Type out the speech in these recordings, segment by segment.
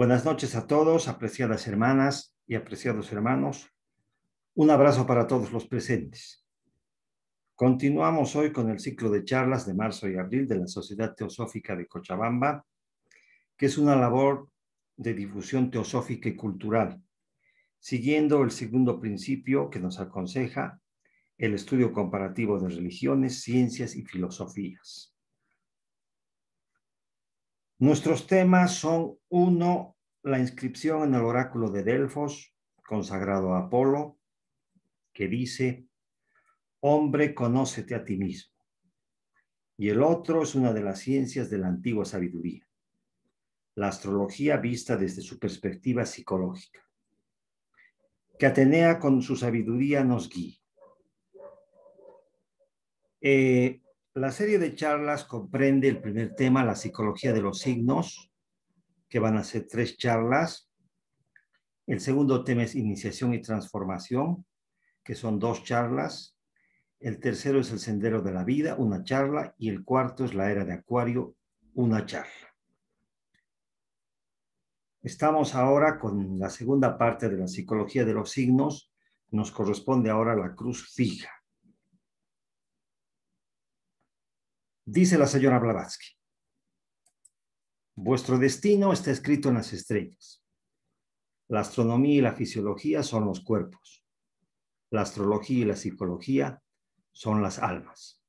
Buenas noches a todos, apreciadas hermanas y apreciados hermanos. Un abrazo para todos los presentes. Continuamos hoy con el ciclo de charlas de marzo y abril de la Sociedad Teosófica de Cochabamba, que es una labor de difusión teosófica y cultural, siguiendo el segundo principio que nos aconseja el estudio comparativo de religiones, ciencias y filosofías. Nuestros temas son, uno, la inscripción en el oráculo de Delfos, consagrado a Apolo, que dice, hombre, conócete a ti mismo. Y el otro es una de las ciencias de la antigua sabiduría, la astrología vista desde su perspectiva psicológica. Que Atenea con su sabiduría nos guíe. Eh, la serie de charlas comprende el primer tema, la psicología de los signos, que van a ser tres charlas. El segundo tema es iniciación y transformación, que son dos charlas. El tercero es el sendero de la vida, una charla. Y el cuarto es la era de Acuario, una charla. Estamos ahora con la segunda parte de la psicología de los signos. Nos corresponde ahora la cruz fija. Dice la señora Blavatsky, vuestro destino está escrito en las estrellas. La astronomía y la fisiología son los cuerpos. La astrología y la psicología son las almas.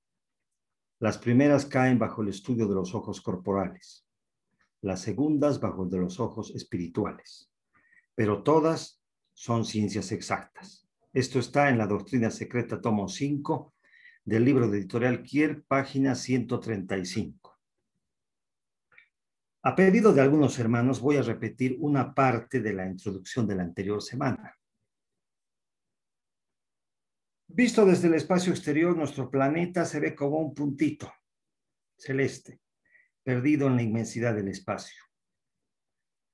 Las primeras caen bajo el estudio de los ojos corporales, las segundas bajo el de los ojos espirituales, pero todas son ciencias exactas. Esto está en la Doctrina Secreta, tomo 5, del libro de editorial Kier, página 135. A pedido de algunos hermanos, voy a repetir una parte de la introducción de la anterior semana. Visto desde el espacio exterior, nuestro planeta se ve como un puntito celeste, perdido en la inmensidad del espacio.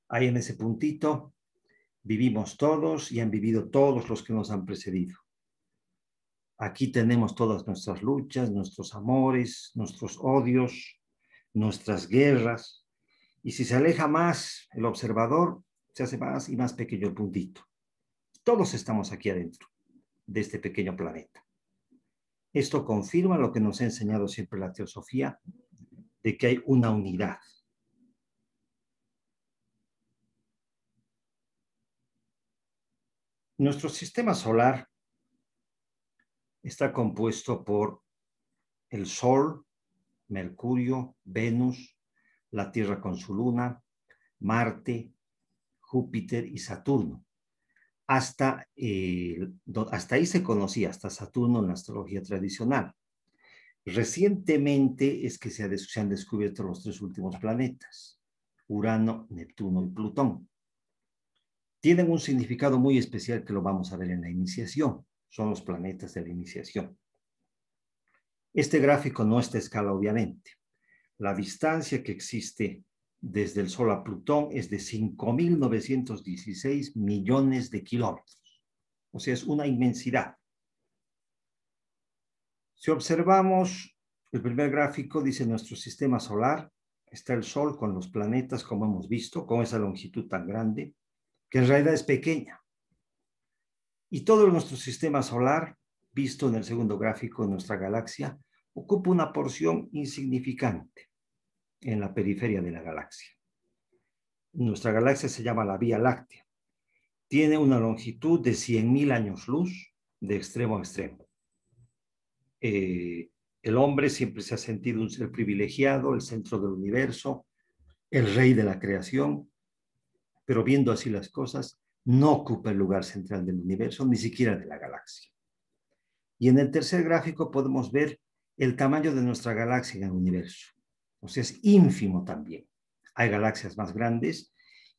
Ahí en ese puntito vivimos todos y han vivido todos los que nos han precedido. Aquí tenemos todas nuestras luchas, nuestros amores, nuestros odios, nuestras guerras. Y si se aleja más el observador, se hace más y más pequeño el puntito. Todos estamos aquí adentro de este pequeño planeta. Esto confirma lo que nos ha enseñado siempre la teosofía, de que hay una unidad. Nuestro sistema solar está compuesto por el Sol, Mercurio, Venus, la Tierra con su luna, Marte, Júpiter y Saturno. Hasta, eh, hasta ahí se conocía, hasta Saturno en la astrología tradicional. Recientemente es que se, se han descubierto los tres últimos planetas, Urano, Neptuno y Plutón. Tienen un significado muy especial que lo vamos a ver en la iniciación son los planetas de la iniciación. Este gráfico no está a escala, obviamente. La distancia que existe desde el Sol a Plutón es de 5.916 millones de kilómetros. O sea, es una inmensidad. Si observamos el primer gráfico, dice nuestro sistema solar, está el Sol con los planetas, como hemos visto, con esa longitud tan grande, que en realidad es pequeña. Y todo nuestro sistema solar, visto en el segundo gráfico de nuestra galaxia, ocupa una porción insignificante en la periferia de la galaxia. Nuestra galaxia se llama la Vía Láctea. Tiene una longitud de 100.000 años luz de extremo a extremo. Eh, el hombre siempre se ha sentido un ser privilegiado, el centro del universo, el rey de la creación, pero viendo así las cosas, no ocupa el lugar central del universo, ni siquiera de la galaxia. Y en el tercer gráfico podemos ver el tamaño de nuestra galaxia en el universo. O sea, es ínfimo también. Hay galaxias más grandes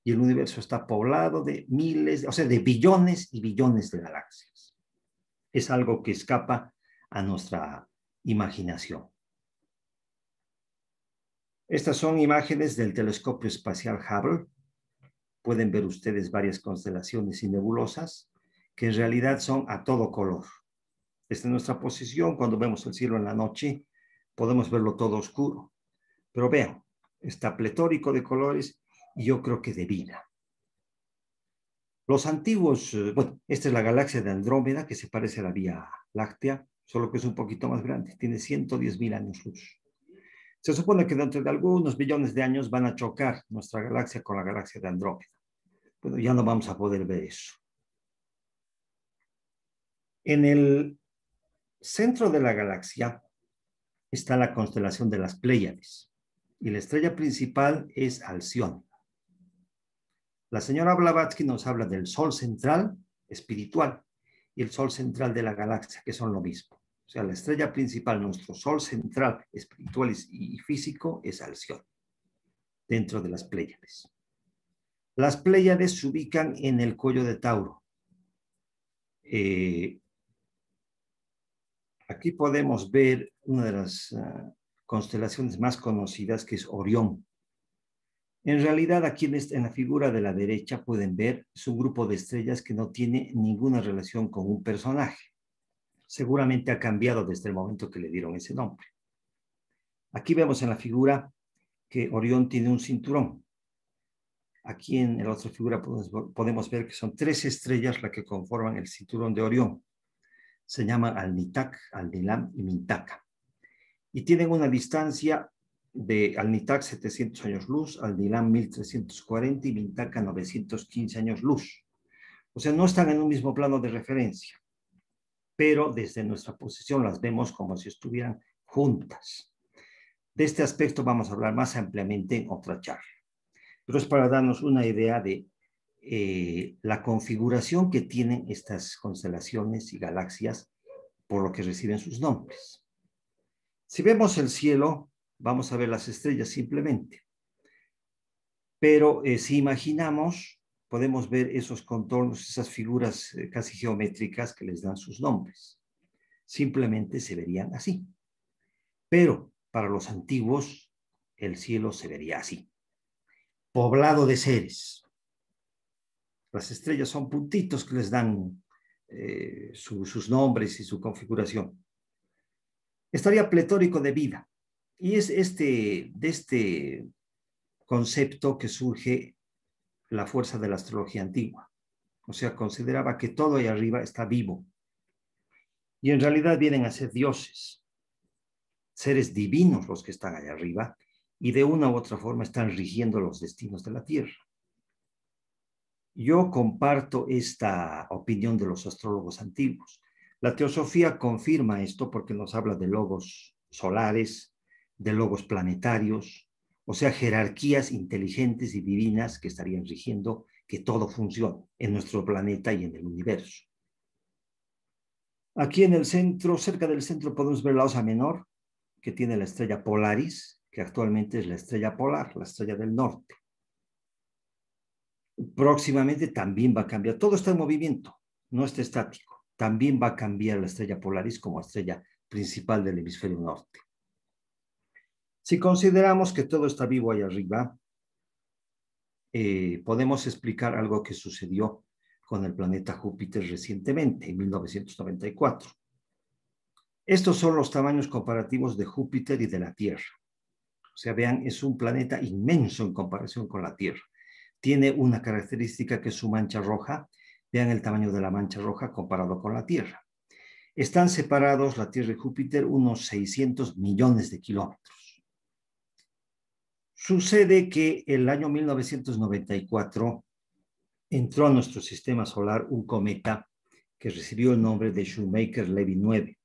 y el universo está poblado de miles, o sea, de billones y billones de galaxias. Es algo que escapa a nuestra imaginación. Estas son imágenes del telescopio espacial Hubble, pueden ver ustedes varias constelaciones y nebulosas que en realidad son a todo color. Desde nuestra posición, cuando vemos el cielo en la noche, podemos verlo todo oscuro. Pero vean, está pletórico de colores y yo creo que de vida. Los antiguos, eh, bueno, esta es la galaxia de Andrómeda, que se parece a la Vía Láctea, solo que es un poquito más grande, tiene 110 mil años luz. Se supone que dentro de algunos billones de años van a chocar nuestra galaxia con la galaxia de Andrómeda. Bueno, ya no vamos a poder ver eso. En el centro de la galaxia está la constelación de las Pléyades y la estrella principal es Alción. La señora Blavatsky nos habla del sol central espiritual y el sol central de la galaxia, que son lo mismo. O sea, la estrella principal, nuestro sol central espiritual y físico es Alción, dentro de las Pléyades. Las Pléyades se ubican en el cuello de Tauro. Eh, aquí podemos ver una de las ah, constelaciones más conocidas, que es Orión. En realidad, aquí en, la figura de la derecha pueden ver, es un grupo de estrellas que no tiene ninguna relación con un personaje. Seguramente ha cambiado desde el momento que le dieron ese nombre. Aquí vemos en la figura que Orión tiene un cinturón. Aquí en la otra figura podemos, ver que son tres estrellas las que conforman el cinturón de Orión. Se llaman Alnitak, Alnilam y Mintaka. Y tienen una distancia de Alnitak 700 años luz, Alnilam 1340 y Mintaka 915 años luz. O sea, no están en un mismo plano de referencia, pero desde nuestra posición las vemos como si estuvieran juntas. De este aspecto vamos a hablar más ampliamente en otra charla, pero es para darnos una idea de eh, la configuración que tienen estas constelaciones y galaxias por lo que reciben sus nombres. Si vemos el cielo, vamos a ver las estrellas simplemente. Pero eh, si imaginamos, podemos ver esos contornos, esas figuras eh, casi geométricas que les dan sus nombres. Simplemente se verían así. Pero para los antiguos, el cielo se vería así. Poblado de seres. Las estrellas son puntitos que les dan eh, sus nombres y su configuración. Estaría pletórico de vida. Y es este, de este concepto que surge la fuerza de la astrología antigua. O sea, consideraba que todo ahí arriba está vivo. Y en realidad vienen a ser dioses, seres divinos los que están allá arriba, y de una u otra forma están rigiendo los destinos de la Tierra. Yo comparto esta opinión de los astrólogos antiguos. La teosofía confirma esto porque nos habla de logos solares, de logos planetarios, o sea, jerarquías inteligentes y divinas que estarían rigiendo que todo funcione en nuestro planeta y en el universo. Aquí en el centro, cerca del centro, podemos ver la Osa Menor, que tiene la estrella Polaris, que actualmente es la estrella polar, la estrella del norte. Próximamente también va a cambiar. Todo está en movimiento, no está estático. También va a cambiar la estrella Polaris como estrella principal del hemisferio norte. Si consideramos que todo está vivo ahí arriba, eh, podemos explicar algo que sucedió con el planeta Júpiter recientemente, en 1994. Estos son los tamaños comparativos de Júpiter y de la Tierra. O sea, vean, es un planeta inmenso en comparación con la Tierra. Tiene una característica que es su mancha roja. Vean el tamaño de la mancha roja comparado con la Tierra. Están separados la Tierra y Júpiter unos 600 millones de kilómetros. Sucede que el año 1994 entró a nuestro sistema solar un cometa que recibió el nombre de Shoemaker-Levy 9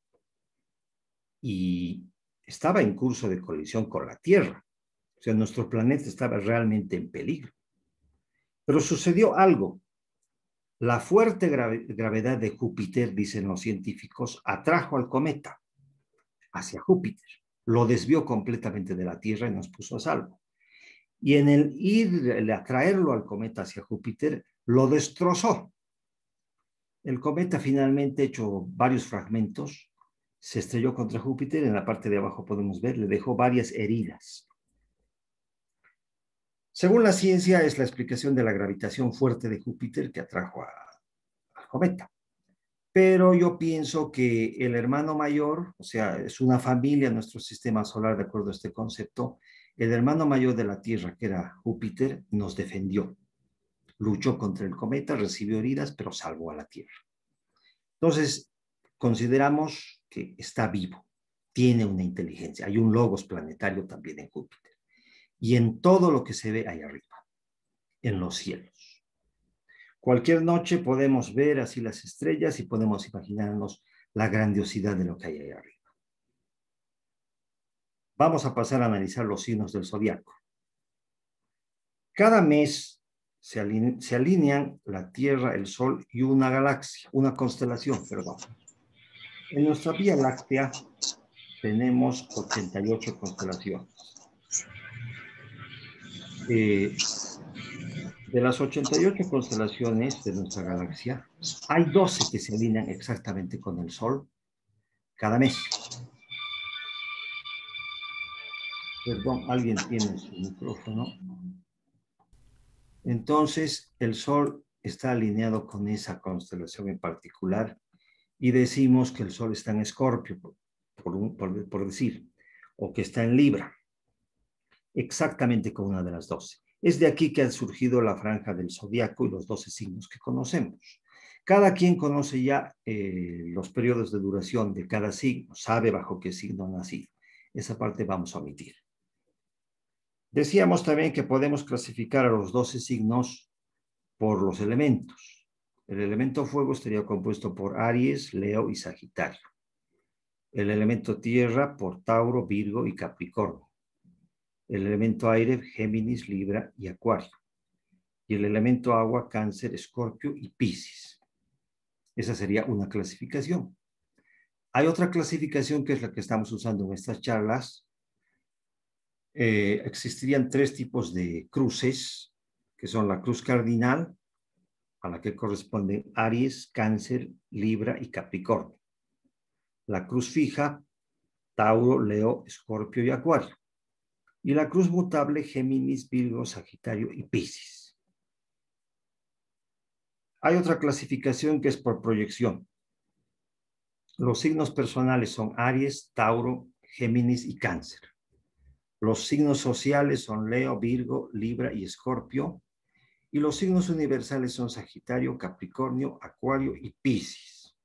y estaba en curso de colisión con la Tierra. O sea, nuestro planeta estaba realmente en peligro. Pero sucedió algo. La fuerte gravedad de Júpiter, dicen los científicos, atrajo al cometa hacia Júpiter. Lo desvió completamente de la Tierra y nos puso a salvo y en el ir a traerlo al cometa hacia Júpiter, lo destrozó. El cometa finalmente, hecho varios fragmentos, se estrelló contra Júpiter, en la parte de abajo podemos ver, le dejó varias heridas. Según la ciencia, es la explicación de la gravitación fuerte de Júpiter que atrajo al cometa. Pero yo pienso que el hermano mayor, o sea, es una familia en nuestro sistema solar, de acuerdo a este concepto, el hermano mayor de la Tierra, que era Júpiter, nos defendió. luchó contra el cometa, recibió heridas, pero salvó a la Tierra. Entonces, consideramos que está vivo, tiene una inteligencia, hay un logos planetario también en Júpiter. Y en todo lo que se ve ahí arriba, en los cielos. Cualquier noche podemos ver así las estrellas y podemos imaginarnos la grandiosidad de lo que hay ahí arriba. Vamos a pasar a analizar los signos del zodiaco. Cada mes se, alinean la Tierra, el Sol y una galaxia, una constelación, perdón. En nuestra Vía Láctea tenemos 88 constelaciones. Eh, de las 88 constelaciones de nuestra galaxia, hay 12 que se alinean exactamente con el Sol cada mes. Perdón, alguien tiene su micrófono. Entonces, el Sol está alineado con esa constelación en particular y decimos que el Sol está en Escorpio, por, decir, o que está en Libra, exactamente con una de las doce. Es de aquí que ha surgido la franja del zodiaco y los doce signos que conocemos. Cada quien conoce ya eh, los periodos de duración de cada signo, sabe bajo qué signo nacido. Esa parte vamos a omitir. Decíamos también que podemos clasificar a los 12 signos por los elementos. El elemento fuego estaría compuesto por Aries, Leo y Sagitario. El elemento tierra por Tauro, Virgo y Capricornio. El elemento aire, Géminis, Libra y Acuario. Y el elemento agua, Cáncer, Escorpio y Piscis. Esa sería una clasificación. Hay otra clasificación que es la que estamos usando en estas charlas, eh, existirían tres tipos de cruces, que son la cruz cardinal, a la que corresponden Aries, Cáncer, Libra y Capricornio. La cruz fija, Tauro, Leo, Escorpio y Acuario. Y la cruz mutable, Géminis, Virgo, Sagitario y Piscis. Hay otra clasificación que es por proyección. Los signos personales son Aries, Tauro, Géminis y Cáncer. Los signos sociales son Leo, Virgo, Libra y Escorpio. Y los signos universales son Sagitario, Capricornio, Acuario y Piscis.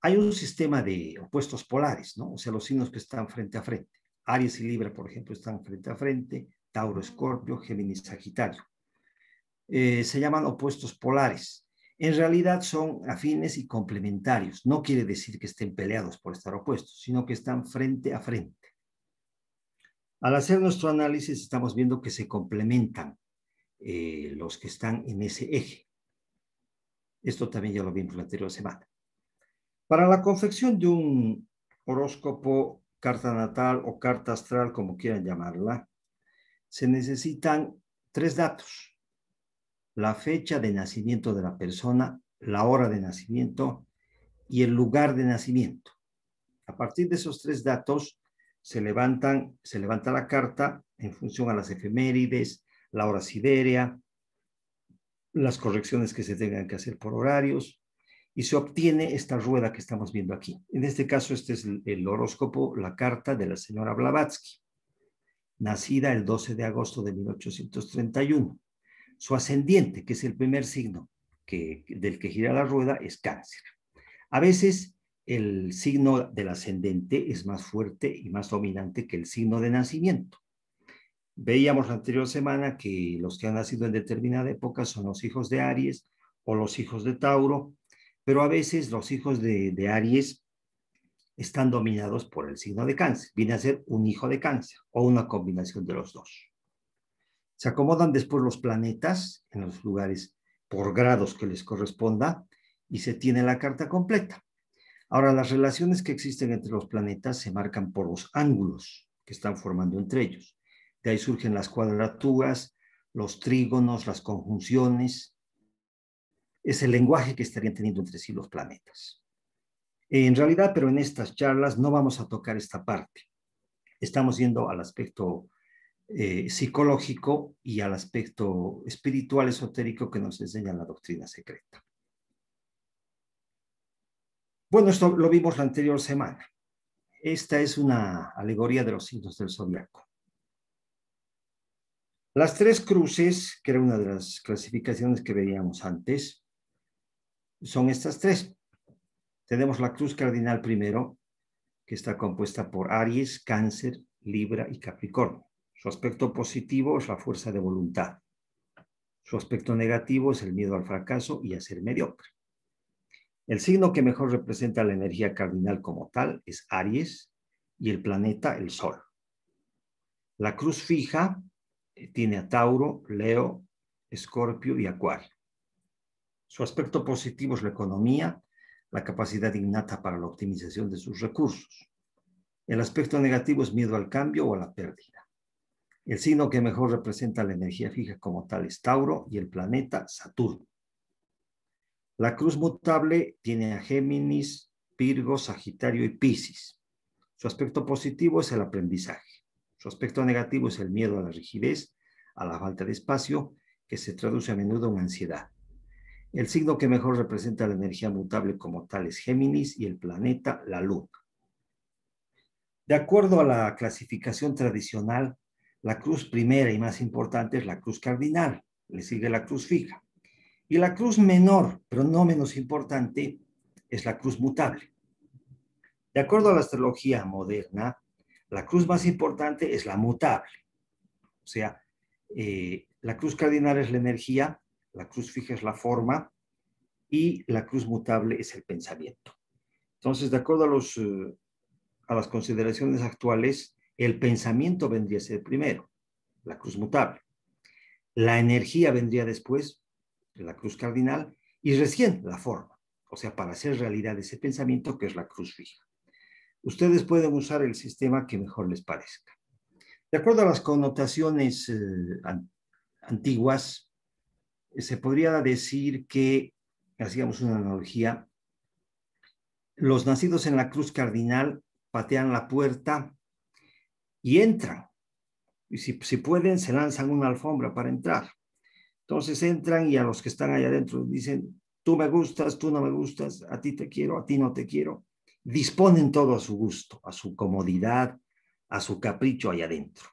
Hay un sistema de opuestos polares, ¿no? O sea, los signos que están frente a frente. Aries y Libra, por ejemplo, están frente a frente. Tauro, Escorpio, Géminis, Sagitario. Eh, se llaman opuestos polares en realidad son afines y complementarios. No quiere decir que estén peleados por estar opuestos, sino que están frente a frente. Al hacer nuestro análisis estamos viendo que se complementan eh, los que están en ese eje. Esto también ya lo vimos la anterior semana. Para la confección de un horóscopo, carta natal o carta astral, como quieran llamarla, se necesitan tres datos la fecha de nacimiento de la persona, la hora de nacimiento y el lugar de nacimiento. A partir de esos tres datos se levantan, se levanta la carta en función a las efemérides, la hora siderea, las correcciones que se tengan que hacer por horarios y se obtiene esta rueda que estamos viendo aquí. En este caso, este es el, horóscopo, la carta de la señora Blavatsky, nacida el 12 de agosto de 1831. Su ascendiente, que es el primer signo que, del que gira la rueda, es cáncer. A veces el signo del ascendente es más fuerte y más dominante que el signo de nacimiento. Veíamos la anterior semana que los que han nacido en determinada época son los hijos de Aries o los hijos de Tauro, pero a veces los hijos de, Aries están dominados por el signo de cáncer. Viene a ser un hijo de cáncer o una combinación de los dos. Se acomodan después los planetas en los lugares por grados que les corresponda y se tiene la carta completa. Ahora, las relaciones que existen entre los planetas se marcan por los ángulos que están formando entre ellos. De ahí surgen las cuadraturas, los trígonos, las conjunciones. Es el lenguaje que estarían teniendo entre sí los planetas. En realidad, pero en estas charlas no vamos a tocar esta parte. Estamos yendo al aspecto eh, psicológico y al aspecto espiritual esotérico que nos enseña la doctrina secreta. Bueno, esto lo vimos la anterior semana. Esta es una alegoría de los signos del zodiaco. Las tres cruces, que era una de las clasificaciones que veíamos antes, son estas tres. Tenemos la cruz cardinal primero, que está compuesta por Aries, Cáncer, Libra y Capricornio. Su aspecto positivo es la fuerza de voluntad. Su aspecto negativo es el miedo al fracaso y a ser mediocre. El signo que mejor representa la energía cardinal como tal es Aries y el planeta el Sol. La cruz fija eh, tiene a Tauro, Leo, Escorpio y Acuario. Su aspecto positivo es la economía, la capacidad innata para la optimización de sus recursos. El aspecto negativo es miedo al cambio o a la pérdida. El signo que mejor representa la energía fija como tal es Tauro y el planeta Saturno. La cruz mutable tiene a Géminis, Virgo, Sagitario y Piscis. Su aspecto positivo es el aprendizaje. Su aspecto negativo es el miedo a la rigidez, a la falta de espacio, que se traduce a menudo en ansiedad. El signo que mejor representa la energía mutable como tal es Géminis y el planeta la Luna. De acuerdo a la clasificación tradicional, la cruz primera y más importante es la cruz cardinal, le sigue la cruz fija. Y la cruz menor, pero no menos importante, es la cruz mutable. De acuerdo a la astrología moderna, la cruz más importante es la mutable. O sea, eh, la cruz cardinal es la energía, la cruz fija es la forma y la cruz mutable es el pensamiento. Entonces, de acuerdo a, los, eh, a las consideraciones actuales, el pensamiento vendría a ser primero, la cruz mutable. La energía vendría después, la cruz cardinal, y recién la forma, o sea, para hacer realidad ese pensamiento que es la cruz fija. Ustedes pueden usar el sistema que mejor les parezca. De acuerdo a las connotaciones eh, antiguas, eh, se podría decir que, hacíamos una analogía, los nacidos en la cruz cardinal patean la puerta y entran. Y si, si pueden, se lanzan una alfombra para entrar. Entonces entran y a los que están allá adentro dicen, tú me gustas, tú no me gustas, a ti te quiero, a ti no te quiero. Disponen todo a su gusto, a su comodidad, a su capricho allá adentro.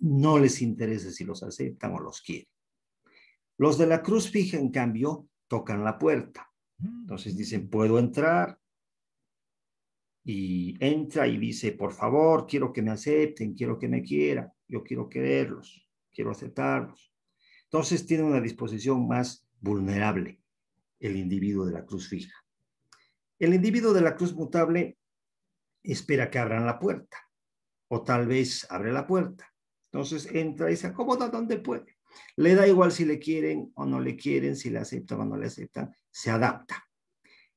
No les interesa si los aceptan o los quieren. Los de la cruz fija, en cambio, tocan la puerta. Entonces dicen, ¿puedo entrar? y entra y dice, por favor, quiero que me acepten, quiero que me quieran, yo quiero quererlos, quiero aceptarlos. Entonces tiene una disposición más vulnerable el individuo de la cruz fija. El individuo de la cruz mutable espera que abran la puerta o tal vez abre la puerta. Entonces entra y se acomoda donde puede. Le da igual si le quieren o no le quieren, si le aceptan o no le aceptan, se adapta.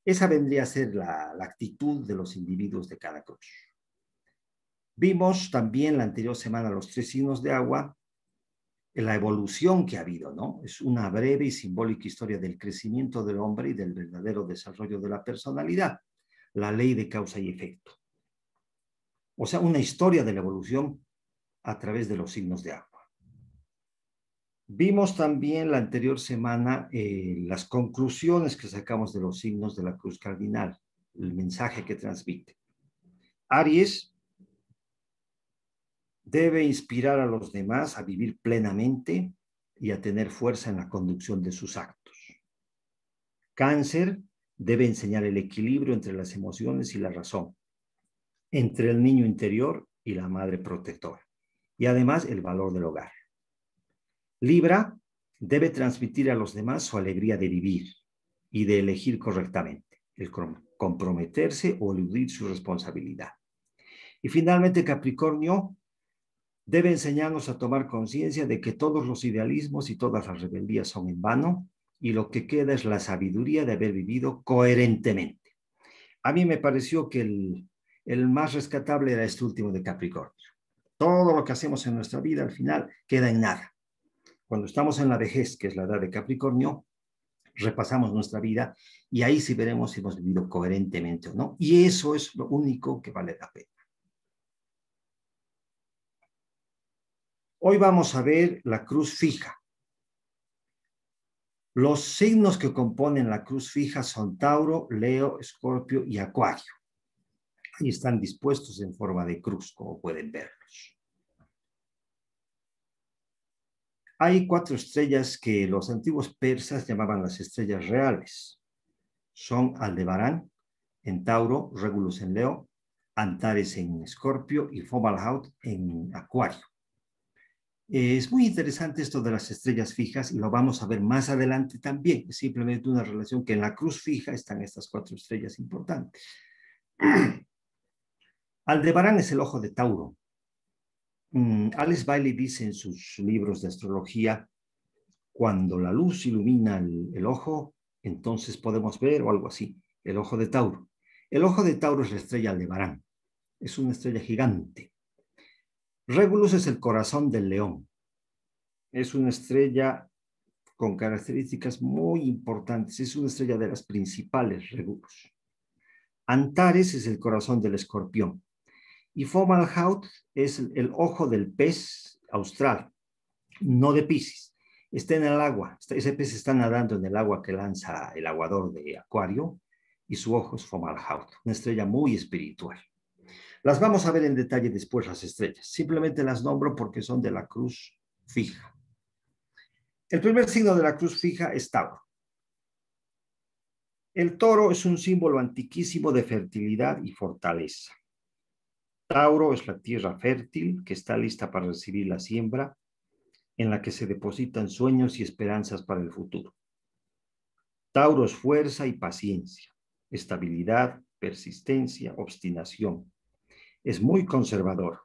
Esa vendría a ser la, actitud de los individuos de cada cruz. Vimos también la anterior semana los tres signos de agua, la evolución que ha habido, ¿no? Es una breve y simbólica historia del crecimiento del hombre y del verdadero desarrollo de la personalidad, la ley de causa y efecto. O sea, una historia de la evolución a través de los signos de agua. Vimos también la anterior semana eh, las conclusiones que sacamos de los signos de la cruz cardinal, el mensaje que transmite. Aries debe inspirar a los demás a vivir plenamente y a tener fuerza en la conducción de sus actos. Cáncer debe enseñar el equilibrio entre las emociones y la razón, entre el niño interior y la madre protectora, y además el valor del hogar. Libra debe transmitir a los demás su alegría de vivir y de elegir correctamente, el comprometerse o eludir su responsabilidad. Y finalmente Capricornio debe enseñarnos a tomar conciencia de que todos los idealismos y todas las rebeldías son en vano y lo que queda es la sabiduría de haber vivido coherentemente. A mí me pareció que el, más rescatable era este último de Capricornio. Todo lo que hacemos en nuestra vida al final queda en nada cuando estamos en la vejez, que es la edad de Capricornio, repasamos nuestra vida y ahí sí veremos si hemos vivido coherentemente o no. Y eso es lo único que vale la pena. Hoy vamos a ver la cruz fija. Los signos que componen la cruz fija son Tauro, Leo, Escorpio y Acuario. Ahí están dispuestos en forma de cruz, como pueden verlos. Hay cuatro estrellas que los antiguos persas llamaban las estrellas reales. Son Aldebarán en Tauro, Regulus en Leo, Antares en Escorpio y Fomalhaut en Acuario. Es muy interesante esto de las estrellas fijas y lo vamos a ver más adelante también. Es simplemente una relación que en la cruz fija están estas cuatro estrellas importantes. Aldebarán es el ojo de Tauro. Mm, Alex Bailey dice en sus libros de astrología, cuando la luz ilumina el, el ojo, entonces podemos ver o algo así, el ojo de Tauro. El ojo de Tauro es la estrella Aldebarán. Es una estrella gigante Regulus es el corazón del león. Es una estrella con características muy importantes. Es una estrella de las principales Regulus. Antares es el corazón del escorpión. Y Fomalhaut es el, ojo del pez austral, no de Pisces. Está en el agua. Ese pez está nadando en el agua que lanza el aguador de Acuario y su ojo es Fomalhaut, una estrella muy espiritual. Las vamos a ver en detalle después las estrellas. Simplemente las nombro porque son de la cruz fija. El primer signo de la cruz fija es Tauro. El toro es un símbolo antiquísimo de fertilidad y fortaleza. Tauro es la tierra fértil que está lista para recibir la siembra, en la que se depositan sueños y esperanzas para el futuro. Tauro es fuerza y paciencia, estabilidad, persistencia, obstinación es muy conservador.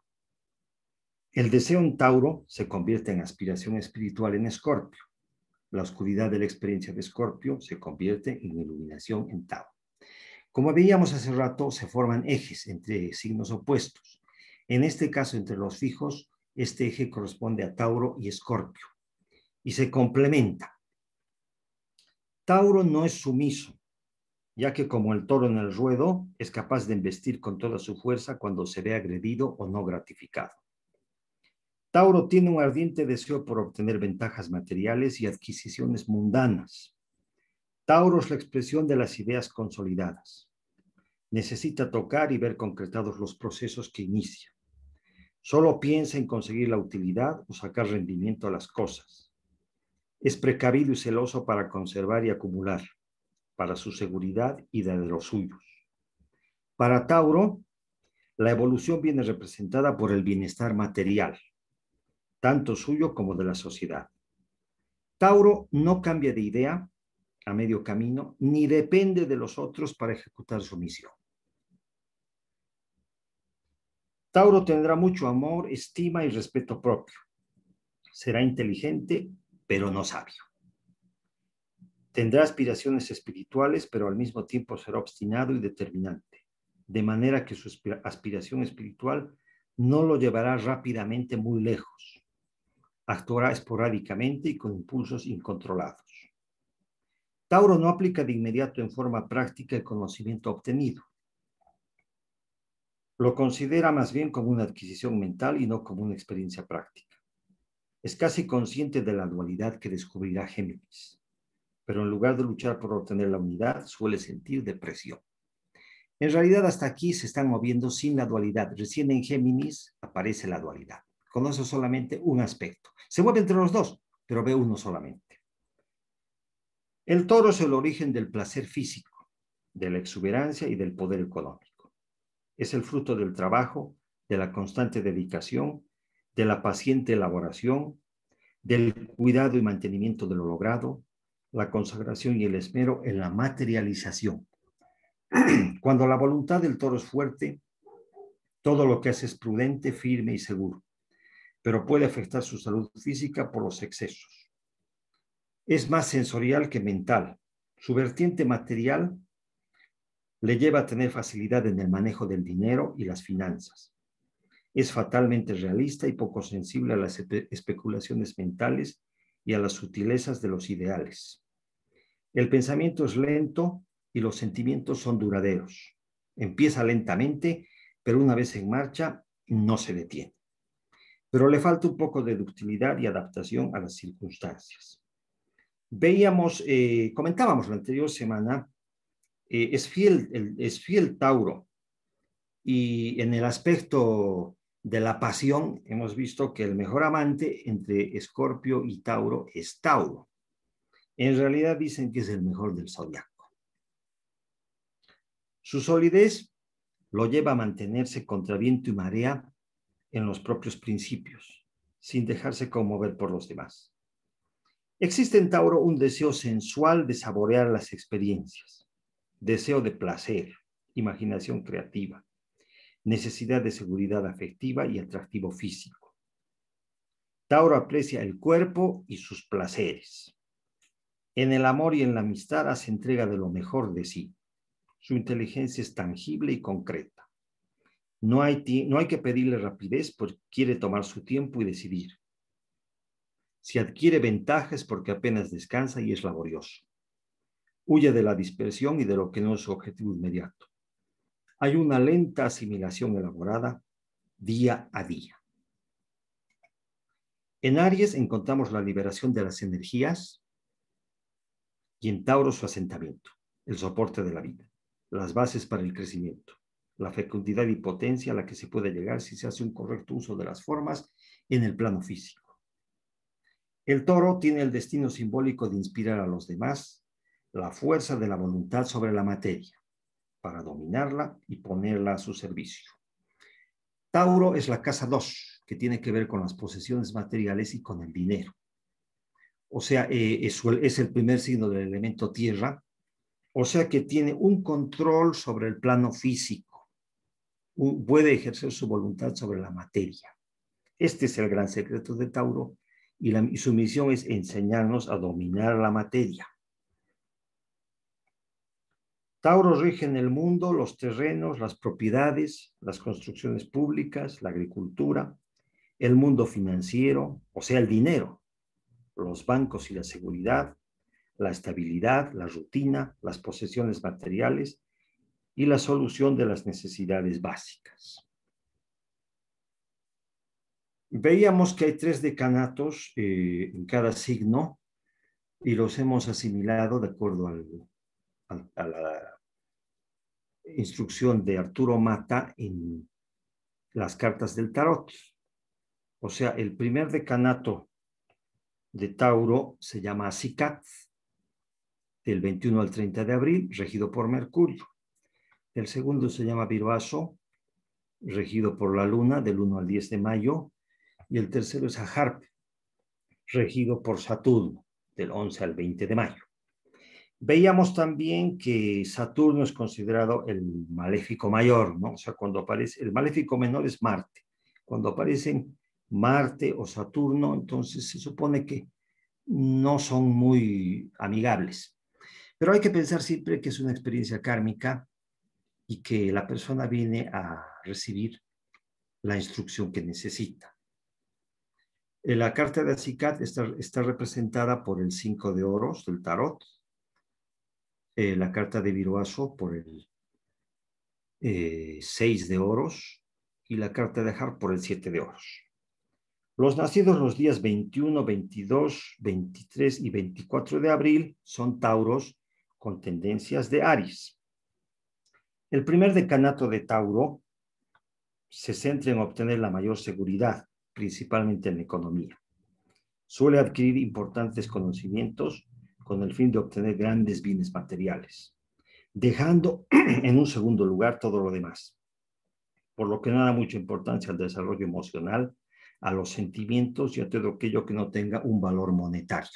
El deseo en Tauro se convierte en aspiración espiritual en Escorpio. La oscuridad de la experiencia de Escorpio se convierte en iluminación en Tauro. Como veíamos hace rato, se forman ejes entre signos opuestos. En este caso, entre los fijos, este eje corresponde a Tauro y Escorpio y se complementa. Tauro no es sumiso, ya que como el toro en el ruedo, es capaz de embestir con toda su fuerza cuando se ve agredido o no gratificado. Tauro tiene un ardiente deseo por obtener ventajas materiales y adquisiciones mundanas. Tauro es la expresión de las ideas consolidadas. Necesita tocar y ver concretados los procesos que inicia. Solo piensa en conseguir la utilidad o sacar rendimiento a las cosas. Es precavido y celoso para conservar y acumular para su seguridad y de los suyos. Para Tauro, la evolución viene representada por el bienestar material, tanto suyo como de la sociedad. Tauro no cambia de idea a medio camino, ni depende de los otros para ejecutar su misión. Tauro tendrá mucho amor, estima y respeto propio. Será inteligente, pero no sabio. Tendrá aspiraciones espirituales, pero al mismo tiempo será obstinado y determinante, de manera que su aspiración espiritual no lo llevará rápidamente muy lejos. Actuará esporádicamente y con impulsos incontrolados. Tauro no aplica de inmediato en forma práctica el conocimiento obtenido. Lo considera más bien como una adquisición mental y no como una experiencia práctica. Es casi consciente de la dualidad que descubrirá Géminis pero en lugar de luchar por obtener la unidad, suele sentir depresión. En realidad, hasta aquí se están moviendo sin la dualidad. Recién en Géminis aparece la dualidad. Conoce solamente un aspecto. Se mueve entre los dos, pero ve uno solamente. El toro es el origen del placer físico, de la exuberancia y del poder económico. Es el fruto del trabajo, de la constante dedicación, de la paciente elaboración, del cuidado y mantenimiento de lo logrado, la consagración y el esmero en la materialización. Cuando la voluntad del toro es fuerte, todo lo que hace es prudente, firme y seguro, pero puede afectar su salud física por los excesos. Es más sensorial que mental. Su vertiente material le lleva a tener facilidad en el manejo del dinero y las finanzas. Es fatalmente realista y poco sensible a las especulaciones mentales y a las sutilezas de los ideales. El pensamiento es lento y los sentimientos son duraderos. Empieza lentamente, pero una vez en marcha no se detiene. Pero le falta un poco de ductilidad y adaptación a las circunstancias. Veíamos, eh, comentábamos la anterior semana, eh, es, fiel, es fiel Tauro y en el aspecto de la pasión, hemos visto que el mejor amante entre Escorpio y Tauro es Tauro. En realidad dicen que es el mejor del zodiaco. Su solidez lo lleva a mantenerse contra viento y marea en los propios principios, sin dejarse conmover por los demás. Existe en Tauro un deseo sensual de saborear las experiencias, deseo de placer, imaginación creativa, necesidad de seguridad afectiva y atractivo físico. Tauro aprecia el cuerpo y sus placeres. En el amor y en la amistad hace entrega de lo mejor de sí. Su inteligencia es tangible y concreta. No hay, no hay que pedirle rapidez porque quiere tomar su tiempo y decidir. Si adquiere ventajas porque apenas descansa y es laborioso. Huye de la dispersión y de lo que no es su objetivo inmediato hay una lenta asimilación elaborada día a día. En Aries encontramos la liberación de las energías y en Tauro su asentamiento, el soporte de la vida, las bases para el crecimiento, la fecundidad y potencia a la que se puede llegar si se hace un correcto uso de las formas en el plano físico. El toro tiene el destino simbólico de inspirar a los demás la fuerza de la voluntad sobre la materia para dominarla y ponerla a su servicio. Tauro es la casa 2, que tiene que ver con las posesiones materiales y con el dinero. O sea, eh, es, el primer signo del elemento tierra, o sea que tiene un control sobre el plano físico, puede ejercer su voluntad sobre la materia. Este es el gran secreto de Tauro y, y su misión es enseñarnos a dominar la materia. Tauro rige en el mundo los terrenos, las propiedades, las construcciones públicas, la agricultura, el mundo financiero, o sea, el dinero, los bancos y la seguridad, la estabilidad, la rutina, las posesiones materiales y la solución de las necesidades básicas. Veíamos que hay tres decanatos eh, en cada signo y los hemos asimilado de acuerdo a la instrucción de Arturo Mata en las cartas del tarot. O sea, el primer decanato de Tauro se llama Sicat, del 21 al 30 de abril, regido por Mercurio. El segundo se llama Viroaso, regido por la Luna, del 1 al 10 de mayo. Y el tercero es Aharp, regido por Saturno, del 11 al 20 de mayo. Veíamos también que Saturno es considerado el maléfico mayor, ¿no? O sea, cuando aparece, el maléfico menor es Marte. Cuando aparecen Marte o Saturno, entonces se supone que no son muy amigables. Pero hay que pensar siempre que es una experiencia kármica y que la persona viene a recibir la instrucción que necesita. La carta de Acicat está, representada por el cinco de oros del tarot, eh, la carta de Viruaso por el 6 eh, de oros y la carta de Har por el 7 de oros. Los nacidos los días 21, 22, 23 y 24 de abril son Tauros con tendencias de Aries. El primer decanato de Tauro se centra en obtener la mayor seguridad, principalmente en la economía. Suele adquirir importantes conocimientos con el fin de obtener grandes bienes materiales, dejando en un segundo lugar todo lo demás, por lo que no da mucha importancia al desarrollo emocional, a los sentimientos y a todo aquello que no tenga un valor monetario.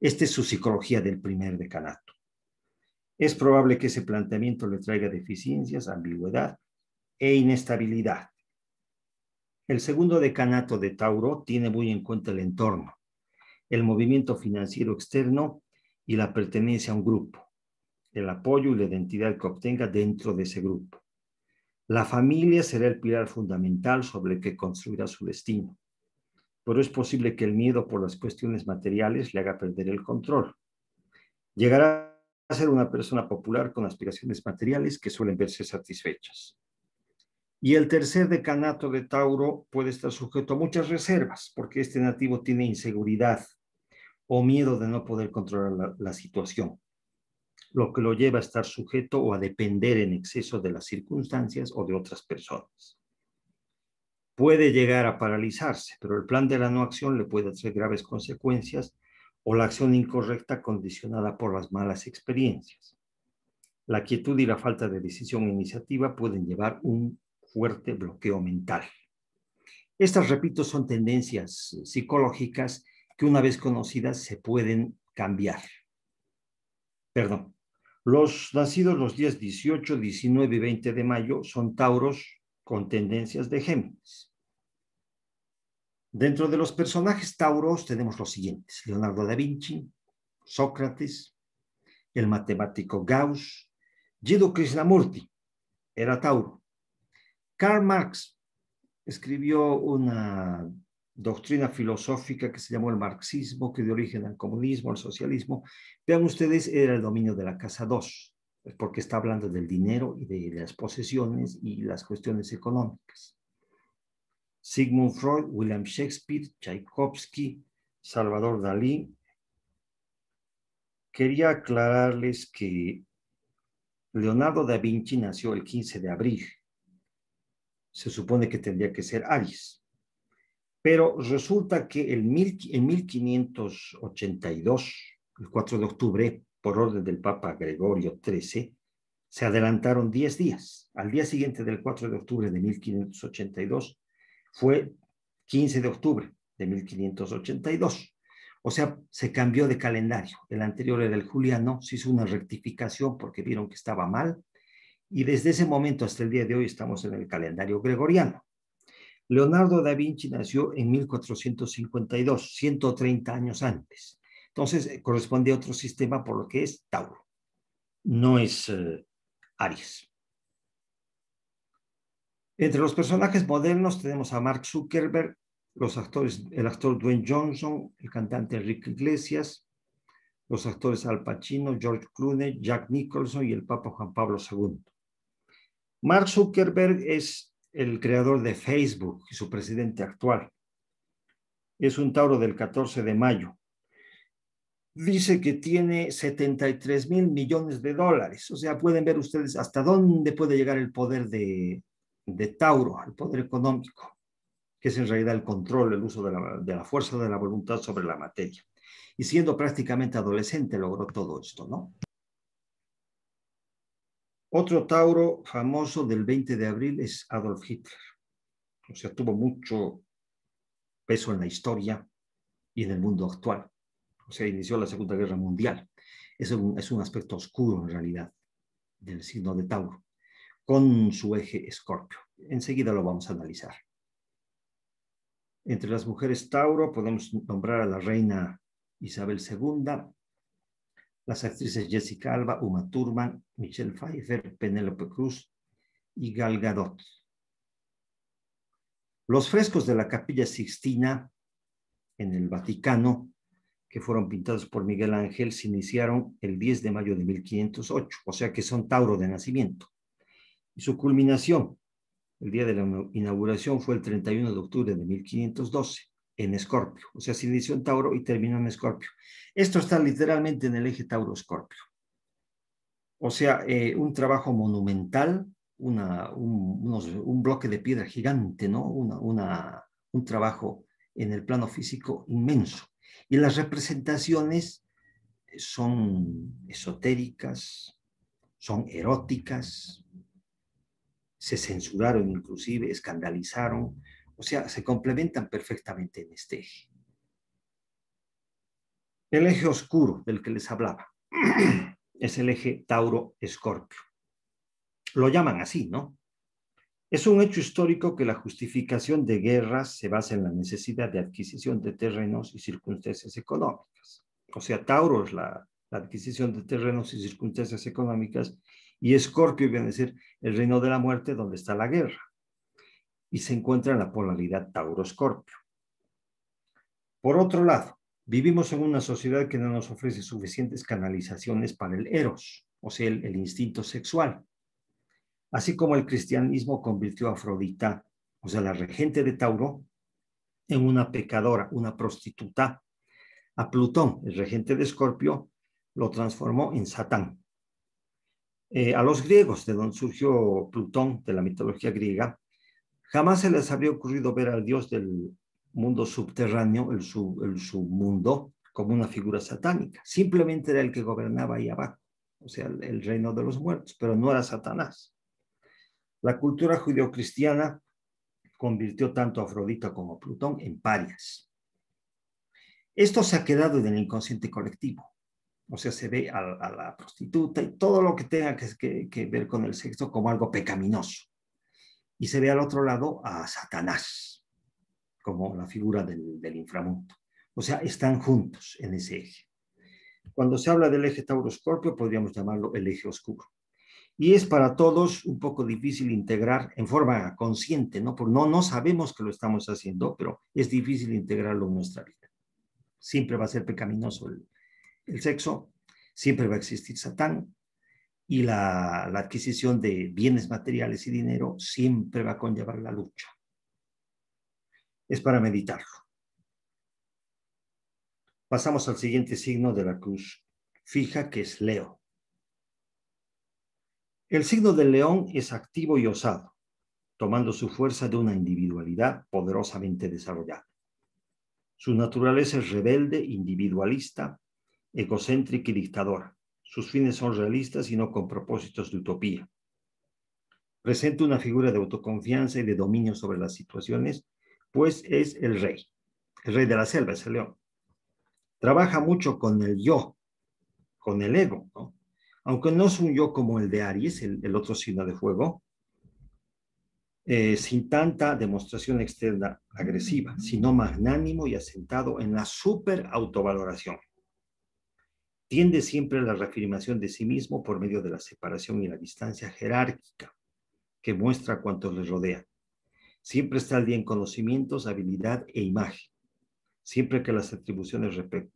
Esta es su psicología del primer decanato. Es probable que ese planteamiento le traiga deficiencias, ambigüedad e inestabilidad. El segundo decanato de Tauro tiene muy en cuenta el entorno, el movimiento financiero externo y la pertenencia a un grupo, el apoyo y la identidad que obtenga dentro de ese grupo. La familia será el pilar fundamental sobre el que construirá su destino, pero es posible que el miedo por las cuestiones materiales le haga perder el control. Llegará a ser una persona popular con aspiraciones materiales que suelen verse satisfechas. Y el tercer decanato de Tauro puede estar sujeto a muchas reservas, porque este nativo tiene inseguridad, o miedo de no poder controlar la, situación, lo que lo lleva a estar sujeto o a depender en exceso de las circunstancias o de otras personas. Puede llegar a paralizarse, pero el plan de la no acción le puede hacer graves consecuencias o la acción incorrecta condicionada por las malas experiencias. La quietud y la falta de decisión e iniciativa pueden llevar un fuerte bloqueo mental. Estas, repito, son tendencias psicológicas que una vez conocidas se pueden cambiar. Perdón. Los nacidos los días 18, 19 y 20 de mayo son tauros con tendencias de Géminis. Dentro de los personajes tauros tenemos los siguientes. Leonardo da Vinci, Sócrates, el matemático Gauss, Jiddu Krishnamurti, era tauro. Karl Marx escribió una doctrina filosófica que se llamó el marxismo, que dio origen al comunismo, al socialismo. Vean ustedes, era el dominio de la casa 2, porque está hablando del dinero y de las posesiones y las cuestiones económicas. Sigmund Freud, William Shakespeare, Tchaikovsky, Salvador Dalí. Quería aclararles que Leonardo da Vinci nació el 15 de abril. Se supone que tendría que ser Aries. Pero resulta que en 1582, el 4 de octubre, por orden del Papa Gregorio XIII, se adelantaron 10 días. Al día siguiente del 4 de octubre de 1582 fue 15 de octubre de 1582. O sea, se cambió de calendario. El anterior era el juliano, se hizo una rectificación porque vieron que estaba mal. Y desde ese momento hasta el día de hoy estamos en el calendario gregoriano. Leonardo da Vinci nació en 1452, 130 años antes. Entonces, eh, corresponde a otro sistema por lo que es Tauro. No es eh, Aries. Entre los personajes modernos tenemos a Mark Zuckerberg, los actores, el actor Dwayne Johnson, el cantante Enrique Iglesias, los actores Al Pacino, George Clooney, Jack Nicholson y el Papa Juan Pablo II. Mark Zuckerberg es el creador de Facebook y su presidente actual. Es un Tauro del 14 de mayo. Dice que tiene 73 mil millones de dólares. O sea, pueden ver ustedes hasta dónde puede llegar el poder de, de Tauro, el poder económico que es en realidad el control, el uso de la, fuerza de la voluntad sobre la materia. Y siendo prácticamente adolescente logró todo esto, ¿no? Otro Tauro famoso del 20 de abril es Adolf Hitler. O sea, tuvo mucho peso en la historia y en el mundo actual. O sea, inició la Segunda Guerra Mundial. Es un, es un aspecto oscuro en realidad del signo de Tauro, con su eje escorpio. Enseguida lo vamos a analizar. Entre las mujeres Tauro podemos nombrar a la reina Isabel II, las actrices Jessica Alba, Uma Thurman, Michelle Pfeiffer, Penélope Cruz y Gal Gadot. Los frescos de la Capilla Sixtina en el Vaticano, que fueron pintados por Miguel Ángel, se iniciaron el 10 de mayo de 1508, o sea que son Tauro de nacimiento. Y su culminación el día de la inauguración fue el 31 de octubre de 1512 en Escorpio, o sea, se inició en Tauro y terminó en Escorpio. Esto está literalmente en el eje Tauro-Escorpio. O sea, eh, un trabajo monumental, una, un, bloque de piedra gigante, ¿no? Una, un trabajo en el plano físico inmenso. Y las representaciones son esotéricas, son eróticas, se censuraron inclusive, escandalizaron, o sea, se complementan perfectamente en este eje. El eje oscuro del que les hablaba es el eje Tauro-Escorpio. Lo llaman así, ¿no? Es un hecho histórico que la justificación de guerras se basa en la necesidad de adquisición de terrenos y circunstancias económicas. O sea, Tauro es la, adquisición de terrenos y circunstancias económicas y Escorpio viene a ser el reino de la muerte donde está la guerra. Y se encuentra en la polaridad Tauro-Escorpio. Por otro lado, vivimos en una sociedad que no nos ofrece suficientes canalizaciones para el eros, o sea, el instinto sexual. Así como el cristianismo convirtió a Afrodita, o sea, la regente de Tauro, en una pecadora, una prostituta. A Plutón, el regente de Escorpio, lo transformó en Satán. Eh, a los griegos, de donde surgió Plutón, de la mitología griega, Jamás se les habría ocurrido ver al dios del mundo subterráneo, el, el submundo, como una figura satánica. Simplemente era el que gobernaba ahí abajo, o sea, el, reino de los muertos, pero no era Satanás. La cultura judeocristiana convirtió tanto a Afrodita como a Plutón en parias. Esto se ha quedado en el inconsciente colectivo. O sea, se ve a, la prostituta y todo lo que tenga que, ver con el sexo como algo pecaminoso. Y se ve al otro lado a Satanás, como la figura del, del inframundo. O sea, están juntos en ese eje. Cuando se habla del eje Tauro-Escorpio, podríamos llamarlo el eje oscuro. Y es para todos un poco difícil integrar en forma consciente, ¿no? Porque no, no sabemos que lo estamos haciendo, pero es difícil integrarlo en nuestra vida. Siempre va a ser pecaminoso el, sexo, siempre va a existir Satán y la adquisición de bienes materiales y dinero siempre va a conllevar la lucha. Es para meditarlo. Pasamos al siguiente signo de la cruz fija, que es Leo. El signo del león es activo y osado, tomando su fuerza de una individualidad poderosamente desarrollada. Su naturaleza es rebelde, individualista, egocéntrica y dictadora. Sus fines son realistas y no con propósitos de utopía. Presenta una figura de autoconfianza y de dominio sobre las situaciones, pues es el rey. El rey de la selva es el león trabaja mucho con el yo, con el ego, ¿no? Aunque no es un yo como el de Aries, el, otro signo de fuego, eh, sin tanta demostración externa agresiva, sino magnánimo y asentado en la super autovaloración. Tiende siempre a la reafirmación de sí mismo por medio de la separación y la distancia jerárquica que muestra a cuantos le rodean. Siempre está al día en conocimientos, habilidad e imagen siempre que las atribuciones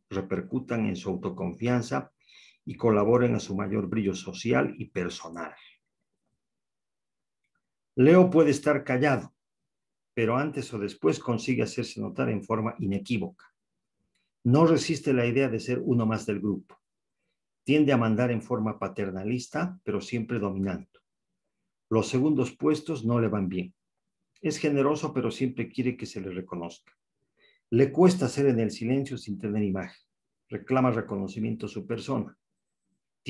repercutan en su autoconfianza y colaboren a su mayor brillo social y personal. Leo puede estar callado, pero antes o después consigue hacerse notar en forma inequívoca. No resiste la idea de ser uno más del grupo. Tiende a mandar en forma paternalista, pero siempre dominando. Los segundos puestos no le van bien. Es generoso, pero siempre quiere que se le reconozca. Le cuesta ser en el silencio sin tener imagen. Reclama reconocimiento a su persona.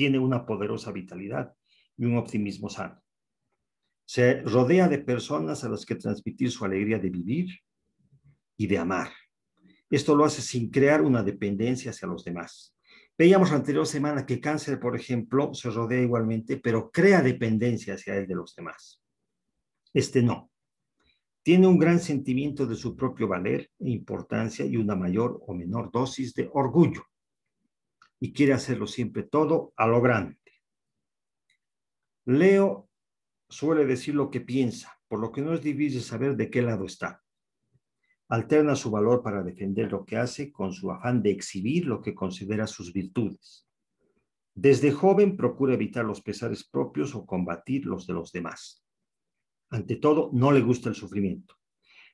Tiene una poderosa vitalidad y un optimismo sano. Se rodea de personas a las que transmitir su alegría de vivir y de amar. Esto lo hace sin crear una dependencia hacia los demás. Veíamos la anterior semana que cáncer, por ejemplo, se rodea igualmente, pero crea dependencia hacia él de los demás. Este no. Tiene un gran sentimiento de su propio valer e importancia y una mayor o menor dosis de orgullo. Y quiere hacerlo siempre todo a lo grande. Leo suele decir lo que piensa, por lo que no es difícil saber de qué lado está. Alterna su valor para defender lo que hace con su afán de exhibir lo que considera sus virtudes. Desde joven procura evitar los pesares propios o combatir los de los demás ante todo, no le gusta el sufrimiento,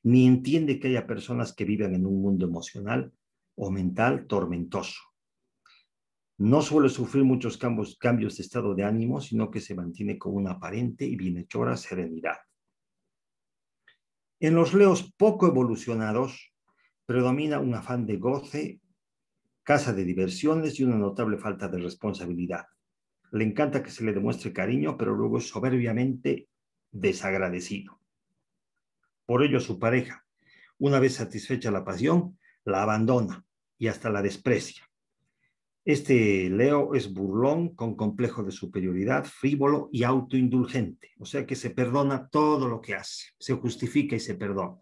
ni entiende que haya personas que viven en un mundo emocional o mental tormentoso. No suele sufrir muchos cambios, de estado de ánimo, sino que se mantiene con una aparente y bienhechora serenidad. En los leos poco evolucionados predomina un afán de goce, casa de diversiones y una notable falta de responsabilidad. Le encanta que se le demuestre cariño, pero luego es soberbiamente desagradecido. Por ello su pareja, una vez satisfecha la pasión, la abandona y hasta la desprecia. Este Leo es burlón con complejo de superioridad, frívolo y autoindulgente, o sea que se perdona todo lo que hace, se justifica y se perdona.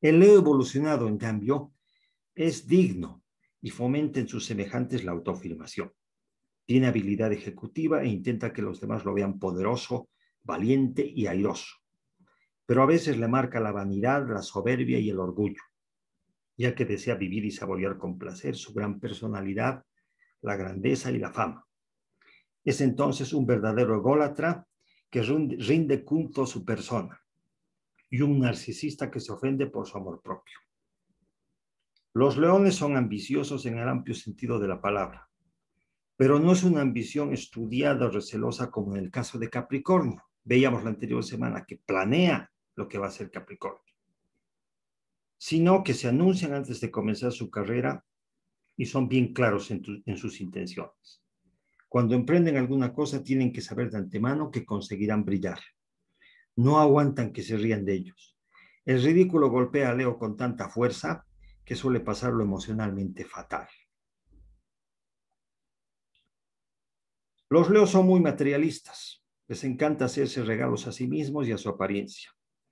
El Leo evolucionado, en cambio, es digno y fomenta en sus semejantes la autoafirmación. Tiene habilidad ejecutiva e intenta que los demás lo vean poderoso valiente y airoso, pero a veces le marca la vanidad, la soberbia y el orgullo, ya que desea vivir y saborear con placer su gran personalidad, la grandeza y la fama. Es entonces un verdadero ególatra que rinde culto a su persona y un narcisista que se ofende por su amor propio. Los leones son ambiciosos en el amplio sentido de la palabra, pero no es una ambición estudiada o recelosa como en el caso de Capricornio, veíamos la anterior semana, que planea lo que va a ser Capricornio, sino que se anuncian antes de comenzar su carrera y son bien claros en, sus intenciones. Cuando emprenden alguna cosa, tienen que saber de antemano que conseguirán brillar. No aguantan que se rían de ellos. El ridículo golpea a Leo con tanta fuerza que suele pasarlo emocionalmente fatal. Los leos son muy materialistas. Les encanta hacerse regalos a sí mismos y a su apariencia.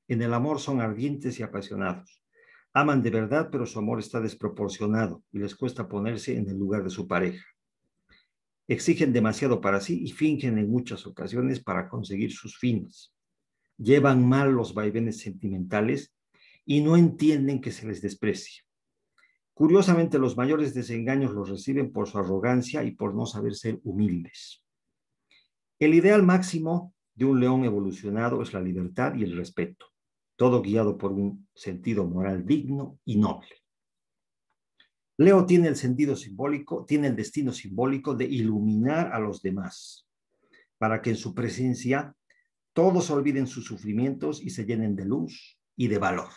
En el amor son ardientes y apasionados. Aman de verdad, pero su amor está desproporcionado y les cuesta ponerse en el lugar de su pareja. Exigen demasiado para sí y fingen en muchas ocasiones para conseguir sus fines. Llevan mal los vaivenes sentimentales y no entienden que se les desprecie. Curiosamente, los mayores desengaños los reciben por su arrogancia y por no saber ser humildes. El ideal máximo de un león evolucionado es la libertad y el respeto, todo guiado por un sentido moral digno y noble. Leo tiene el sentido simbólico, tiene el destino simbólico de iluminar a los demás, para que en su presencia todos olviden sus sufrimientos y se llenen de luz y de valor.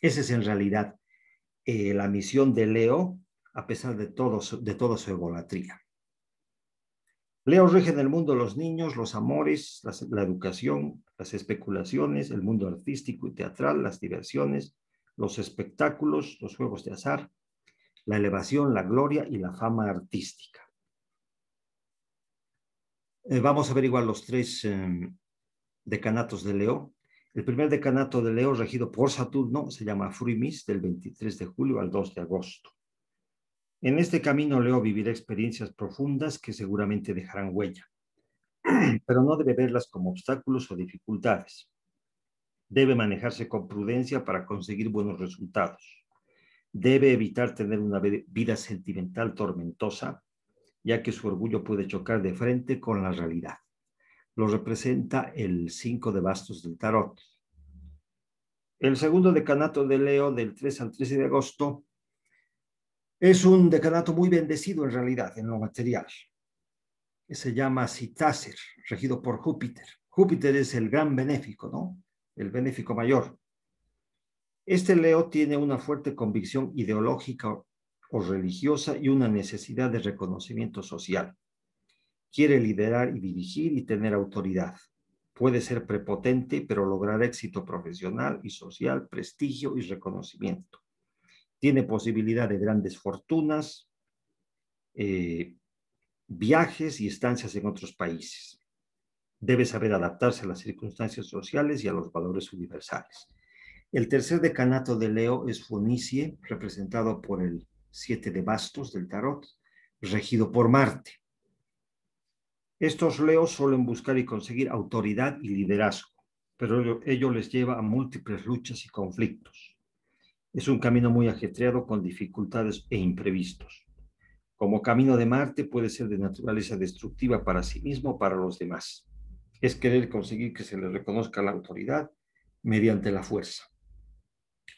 Esa es en realidad eh, la misión de Leo, a pesar de, todo, de toda su egolatría. Leo rige en el mundo los niños, los amores, la educación, las especulaciones, el mundo artístico y teatral, las diversiones, los espectáculos, los juegos de azar, la elevación, la gloria y la fama artística. Eh, vamos a ver igual los tres em, decanatos de Leo. El primer decanato de Leo, regido por Saturno, se llama Fruimis, del 23 de julio al 2 de agosto. En este camino Leo vivirá experiencias profundas que seguramente dejarán huella, pero no debe verlas como obstáculos o dificultades. Debe manejarse con prudencia para conseguir buenos resultados. Debe evitar tener una vida sentimental tormentosa, ya que su orgullo puede chocar de frente con la realidad lo representa el 5 de bastos del tarot. El segundo decanato de Leo del 3 al 13 de agosto es un decanato muy bendecido en realidad, en lo material. Se llama Citácer, regido por Júpiter. Júpiter es el gran benéfico, ¿no? El benéfico mayor. Este Leo tiene una fuerte convicción ideológica o religiosa y una necesidad de reconocimiento social. Quiere liderar y dirigir y tener autoridad. Puede ser prepotente, pero lograr éxito profesional y social, prestigio y reconocimiento. Tiene posibilidad de grandes fortunas, eh, viajes y estancias en otros países. Debe saber adaptarse a las circunstancias sociales y a los valores universales. El tercer decanato de Leo es Fonicie, representado por el siete de bastos del tarot, regido por Marte. Estos leos suelen buscar y conseguir autoridad y liderazgo, pero ello, les lleva a múltiples luchas y conflictos. Es un camino muy ajetreado con dificultades e imprevistos. Como camino de Marte puede ser de naturaleza destructiva para sí mismo o para los demás. Es querer conseguir que se le reconozca la autoridad mediante la fuerza.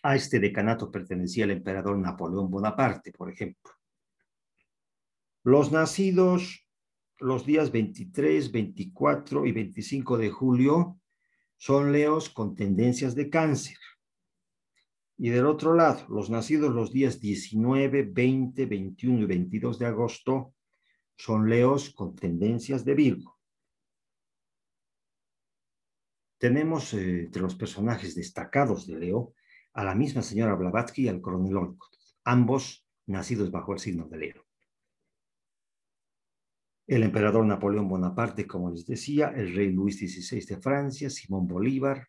A este decanato pertenecía el emperador Napoleón Bonaparte, por ejemplo. Los nacidos los días 23, 24 y 25 de julio son leos con tendencias de cáncer. Y del otro lado, los nacidos los días 19, 20, 21 y 22 de agosto son leos con tendencias de Virgo. Tenemos eh, entre los personajes destacados de Leo a la misma señora Blavatsky y al coronel Olcott, ambos nacidos bajo el signo de Leo el emperador Napoleón Bonaparte, como les decía, el rey Luis XVI de Francia, Simón Bolívar,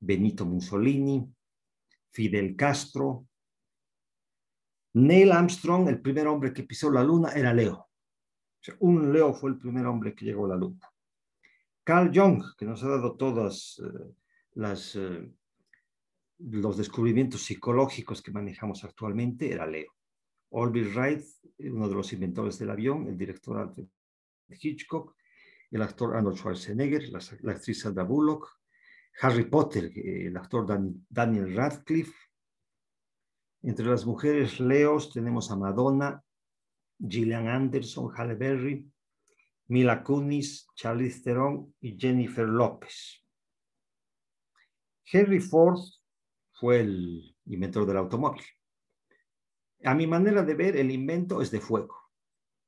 Benito Mussolini, Fidel Castro. Neil Armstrong, el primer hombre que pisó la luna, era Leo. un Leo fue el primer hombre que llegó a la luna. Carl Jung, que nos ha dado todos eh, eh, los descubrimientos psicológicos que manejamos actualmente, era Leo. Orville Wright, uno de los inventores del avión, el director Hitchcock, el actor Arnold Schwarzenegger, la, actriz Sandra Bullock, Harry Potter, el actor Daniel Radcliffe. Entre las mujeres leos tenemos a Madonna, Gillian Anderson, Halle Berry, Mila Kunis, Charlize Theron y Jennifer López. Henry Ford fue el inventor del automóvil. A mi manera de ver, el invento es de fuego.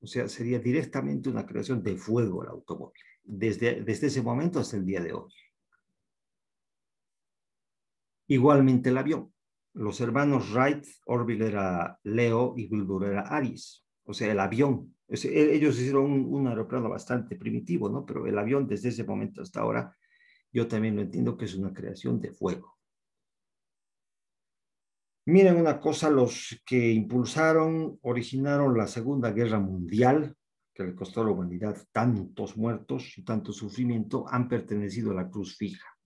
O sea, sería directamente una creación de fuego el automóvil, desde, desde ese momento hasta el día de hoy. Igualmente el avión. Los hermanos Wright, Orville era Leo y Wilbur era Aries. O sea, el avión. E, ellos hicieron un, un aeroplano bastante primitivo, ¿no? Pero el avión desde ese momento hasta ahora, yo también lo entiendo que es una creación de fuego. Miren una cosa, los que impulsaron, originaron la Segunda Guerra Mundial, que le costó a la humanidad tantos muertos y tanto sufrimiento, han pertenecido a la cruz fija.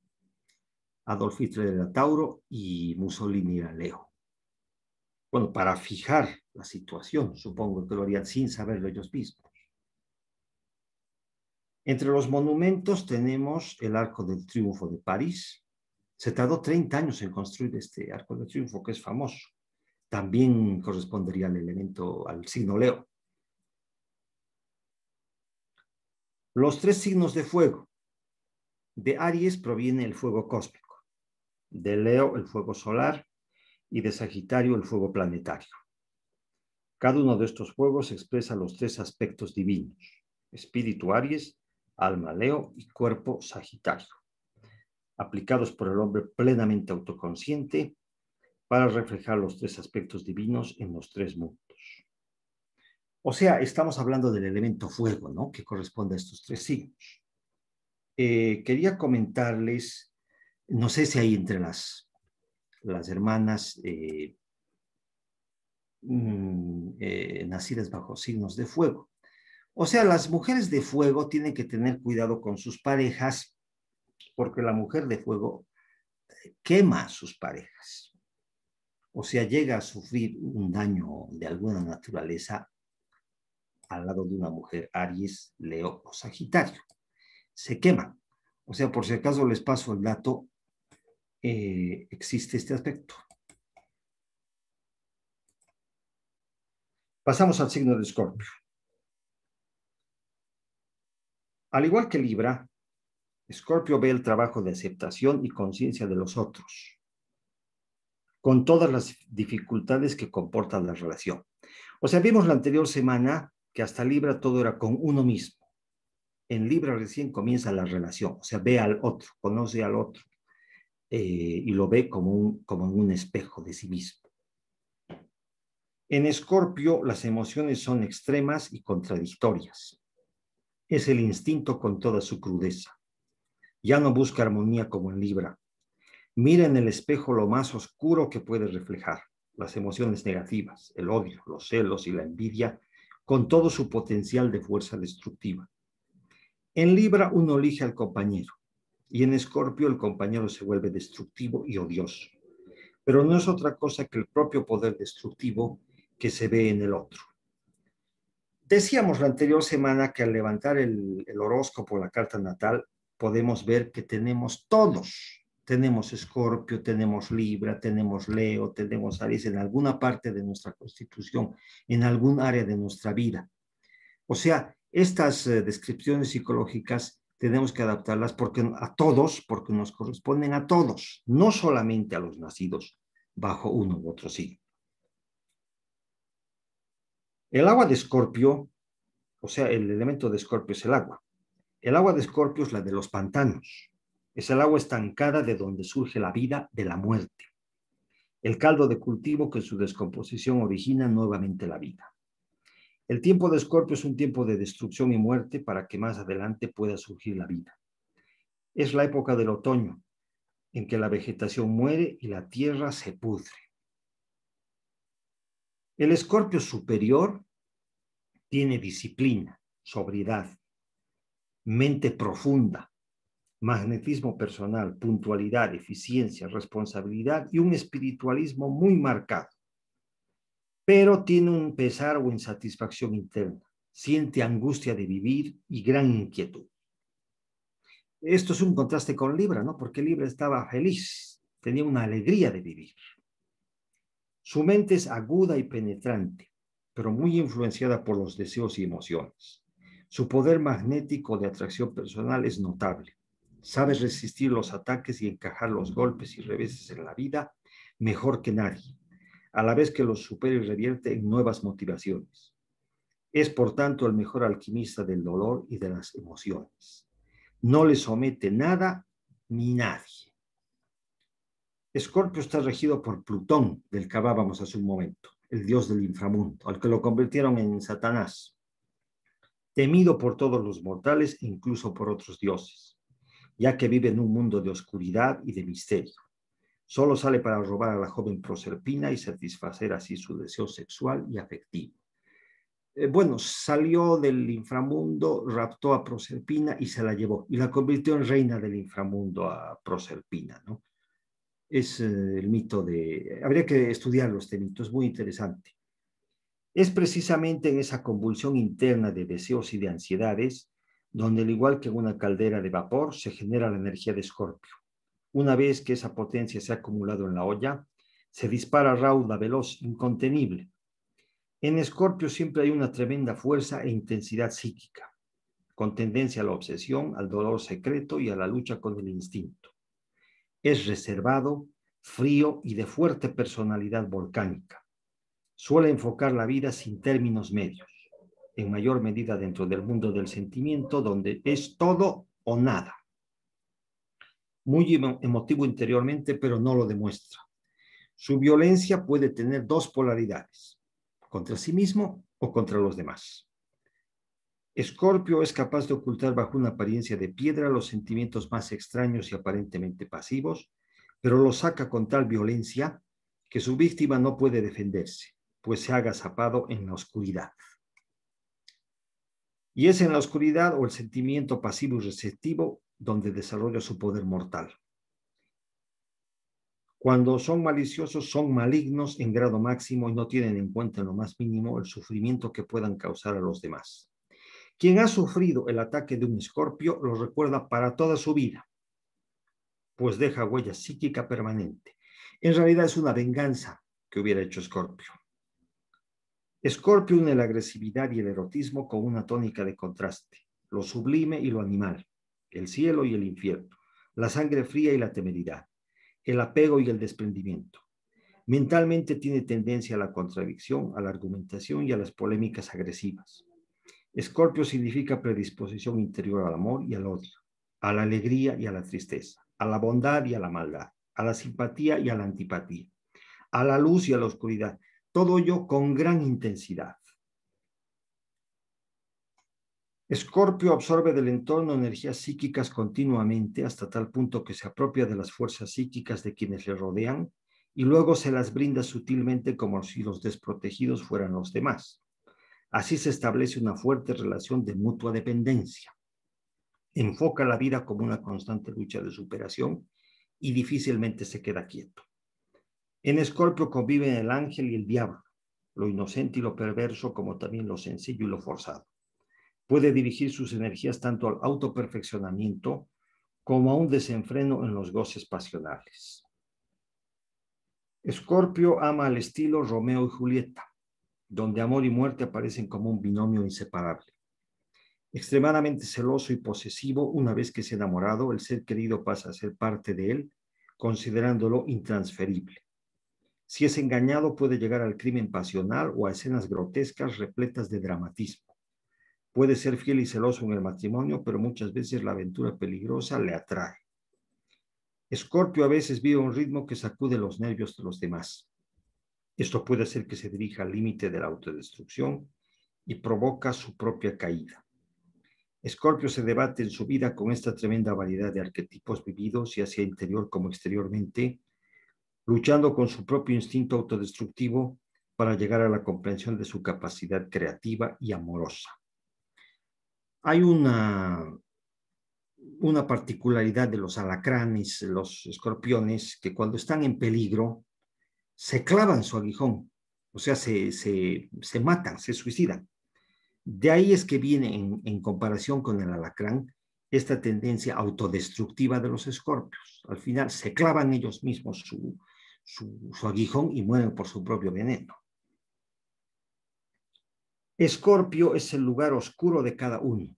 Adolf Hitler era Tauro y Mussolini era Leo. Bueno, para fijar la situación, supongo que lo harían sin saberlo ellos mismos. Entre los monumentos tenemos el Arco del Triunfo de París, se tardó 30 años en construir este arco de triunfo, que es famoso. También correspondería al elemento, al signo Leo. Los tres signos de fuego. De Aries proviene el fuego cósmico, de Leo el fuego solar y de Sagitario el fuego planetario. Cada uno de estos fuegos expresa los tres aspectos divinos, espíritu Aries, alma Leo y cuerpo Sagitario aplicados por el hombre plenamente autoconsciente para reflejar los tres aspectos divinos en los tres mundos. O sea, estamos hablando del elemento fuego, ¿no? Que corresponde a estos tres signos. Eh, quería comentarles, no sé si hay entre las, las hermanas eh, mm, eh, nacidas bajo signos de fuego. O sea, las mujeres de fuego tienen que tener cuidado con sus parejas porque la mujer de fuego quema a sus parejas. O sea, llega a sufrir un daño de alguna naturaleza al lado de una mujer Aries, Leo o Sagitario. Se queman. O sea, por si acaso les paso el dato, eh, existe este aspecto. Pasamos al signo de Escorpio. Al igual que Libra, Escorpio ve el trabajo de aceptación y conciencia de los otros, con todas las dificultades que comporta la relación. O sea, vimos la anterior semana que hasta Libra todo era con uno mismo. En Libra recién comienza la relación, o sea, ve al otro, conoce al otro eh, y lo ve como un, un espejo de sí mismo. En Escorpio las emociones son extremas y contradictorias. Es el instinto con toda su crudeza. Ya no busca armonía como en Libra. Mira en el espejo lo más oscuro que puede reflejar, las emociones negativas, el odio, los celos y la envidia, con todo su potencial de fuerza destructiva. En Libra uno elige al compañero y en Escorpio el compañero se vuelve destructivo y odioso. Pero no es otra cosa que el propio poder destructivo que se ve en el otro. Decíamos la anterior semana que al levantar el, el horóscopo, la carta natal, podemos ver que tenemos todos, tenemos Escorpio, tenemos Libra, tenemos Leo, tenemos Aries en alguna parte de nuestra constitución, en algún área de nuestra vida. O sea, estas eh, descripciones psicológicas tenemos que adaptarlas porque, a todos, porque nos corresponden a todos, no solamente a los nacidos bajo uno u otro signo. El agua de Escorpio, o sea, el elemento de Escorpio es el agua. El agua de Escorpio es la de los pantanos. Es el agua estancada de donde surge la vida de la muerte. El caldo de cultivo que en su descomposición origina nuevamente la vida. El tiempo de Escorpio es un tiempo de destrucción y muerte para que más adelante pueda surgir la vida. Es la época del otoño, en que la vegetación muere y la tierra se pudre. El escorpio superior tiene disciplina, sobriedad, mente profunda, magnetismo personal, puntualidad, eficiencia, responsabilidad y un espiritualismo muy marcado. Pero tiene un pesar o insatisfacción interna, siente angustia de vivir y gran inquietud. Esto es un contraste con Libra, ¿no? Porque Libra estaba feliz, tenía una alegría de vivir. Su mente es aguda y penetrante, pero muy influenciada por los deseos y emociones. Su poder magnético de atracción personal es notable. Sabe resistir los ataques y encajar los golpes y reveses en la vida mejor que nadie, a la vez que los supera y revierte en nuevas motivaciones. Es, por tanto, el mejor alquimista del dolor y de las emociones. No le somete nada ni nadie. Escorpio está regido por Plutón, del que hablábamos hace un momento, el dios del inframundo, al que lo convirtieron en Satanás, temido por todos los mortales e incluso por otros dioses ya que vive en un mundo de oscuridad y de misterio. Solo sale para robar a la joven Proserpina y satisfacer así su deseo sexual y afectivo. Eh, bueno, salió del inframundo, raptó a Proserpina y se la llevó y la convirtió en reina del inframundo a Proserpina, ¿no? Es eh, el mito de... Habría que estudiarlo este mito, es muy interesante. Es precisamente en esa convulsión interna de deseos y de ansiedades donde al igual que en una caldera de vapor se genera la energía de Escorpio. Una vez que esa potencia se ha acumulado en la olla, se dispara rauda, veloz, incontenible. En Escorpio siempre hay una tremenda fuerza e intensidad psíquica, con tendencia a la obsesión, al dolor secreto y a la lucha con el instinto. Es reservado, frío y de fuerte personalidad volcánica. Suele enfocar la vida sin términos medios en mayor medida dentro del mundo del sentimiento, donde es todo o nada. Muy emotivo interiormente, pero no lo demuestra. Su violencia puede tener dos polaridades, contra sí mismo o contra los demás. Escorpio es capaz de ocultar bajo una apariencia de piedra los sentimientos más extraños y aparentemente pasivos, pero los saca con tal violencia que su víctima no puede defenderse, pues se ha agazapado en la oscuridad. Y es en la oscuridad o el sentimiento pasivo y receptivo donde desarrolla su poder mortal. Cuando son maliciosos, son malignos en grado máximo y no tienen en cuenta en lo más mínimo el sufrimiento que puedan causar a los demás. Quien ha sufrido el ataque de un escorpio lo recuerda para toda su vida, pues deja huella psíquica permanente. En realidad es una venganza que hubiera hecho Escorpio. Escorpio une la agresividad y el erotismo con una tónica de contraste, lo sublime y lo animal, el cielo y el infierno, la sangre fría y la temeridad, el apego y el desprendimiento. Mentalmente tiene tendencia a la contradicción, a la argumentación y a las polémicas agresivas. Escorpio significa predisposición interior al amor y al odio, a la alegría y a la tristeza, a la bondad y a la maldad, a la simpatía y a la antipatía, a la luz y a la oscuridad, todo ello con gran intensidad. Escorpio absorbe del entorno energías psíquicas continuamente hasta tal punto que se apropia de las fuerzas psíquicas de quienes le rodean y luego se las brinda sutilmente como si los desprotegidos fueran los demás. Así se establece una fuerte relación de mutua dependencia. Enfoca la vida como una constante lucha de superación y difícilmente se queda quieto. En Escorpio conviven el ángel y el diablo, lo inocente y lo perverso, como también lo sencillo y lo forzado. Puede dirigir sus energías tanto al autoperfeccionamiento como a un desenfreno en los goces pasionales. Escorpio ama al estilo Romeo y Julieta, donde amor y muerte aparecen como un binomio inseparable. Extremadamente celoso y posesivo, una vez que es enamorado, el ser querido pasa a ser parte de él, considerándolo intransferible. Si es engañado, puede llegar al crimen pasional o a escenas grotescas repletas de dramatismo. Puede ser fiel y celoso en el matrimonio, pero muchas veces la aventura peligrosa le atrae. Escorpio a veces vive un ritmo que sacude los nervios de los demás. Esto puede hacer que se dirija al límite de la autodestrucción y provoca su propia caída. Escorpio se debate en su vida con esta tremenda variedad de arquetipos vividos, ya sea interior como exteriormente, luchando con su propio instinto autodestructivo para llegar a la comprensión de su capacidad creativa y amorosa. Hay una, una particularidad de los alacranes, los escorpiones, que cuando están en peligro se clavan su aguijón, o sea, se, se, matan, se suicidan. De ahí es que viene en, en comparación con el alacrán esta tendencia autodestructiva de los escorpios. Al final se clavan ellos mismos su, su, aguijón y mueren por su propio veneno. Escorpio es el lugar oscuro de cada uno,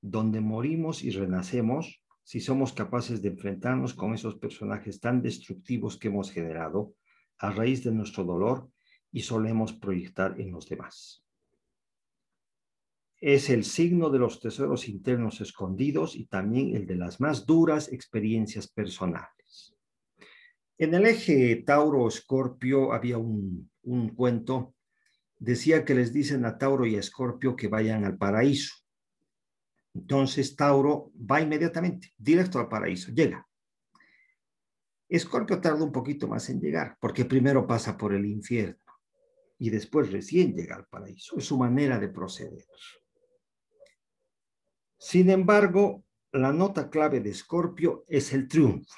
donde morimos y renacemos si somos capaces de enfrentarnos con esos personajes tan destructivos que hemos generado a raíz de nuestro dolor y solemos proyectar en los demás. Es el signo de los tesoros internos escondidos y también el de las más duras experiencias personales. En el eje Tauro-Escorpio había un, un cuento, decía que les dicen a Tauro y a Escorpio que vayan al paraíso. Entonces Tauro va inmediatamente, directo al paraíso, llega. Escorpio tarda un poquito más en llegar, porque primero pasa por el infierno y después recién llega al paraíso. Es su manera de proceder. Sin embargo, la nota clave de Escorpio es el triunfo.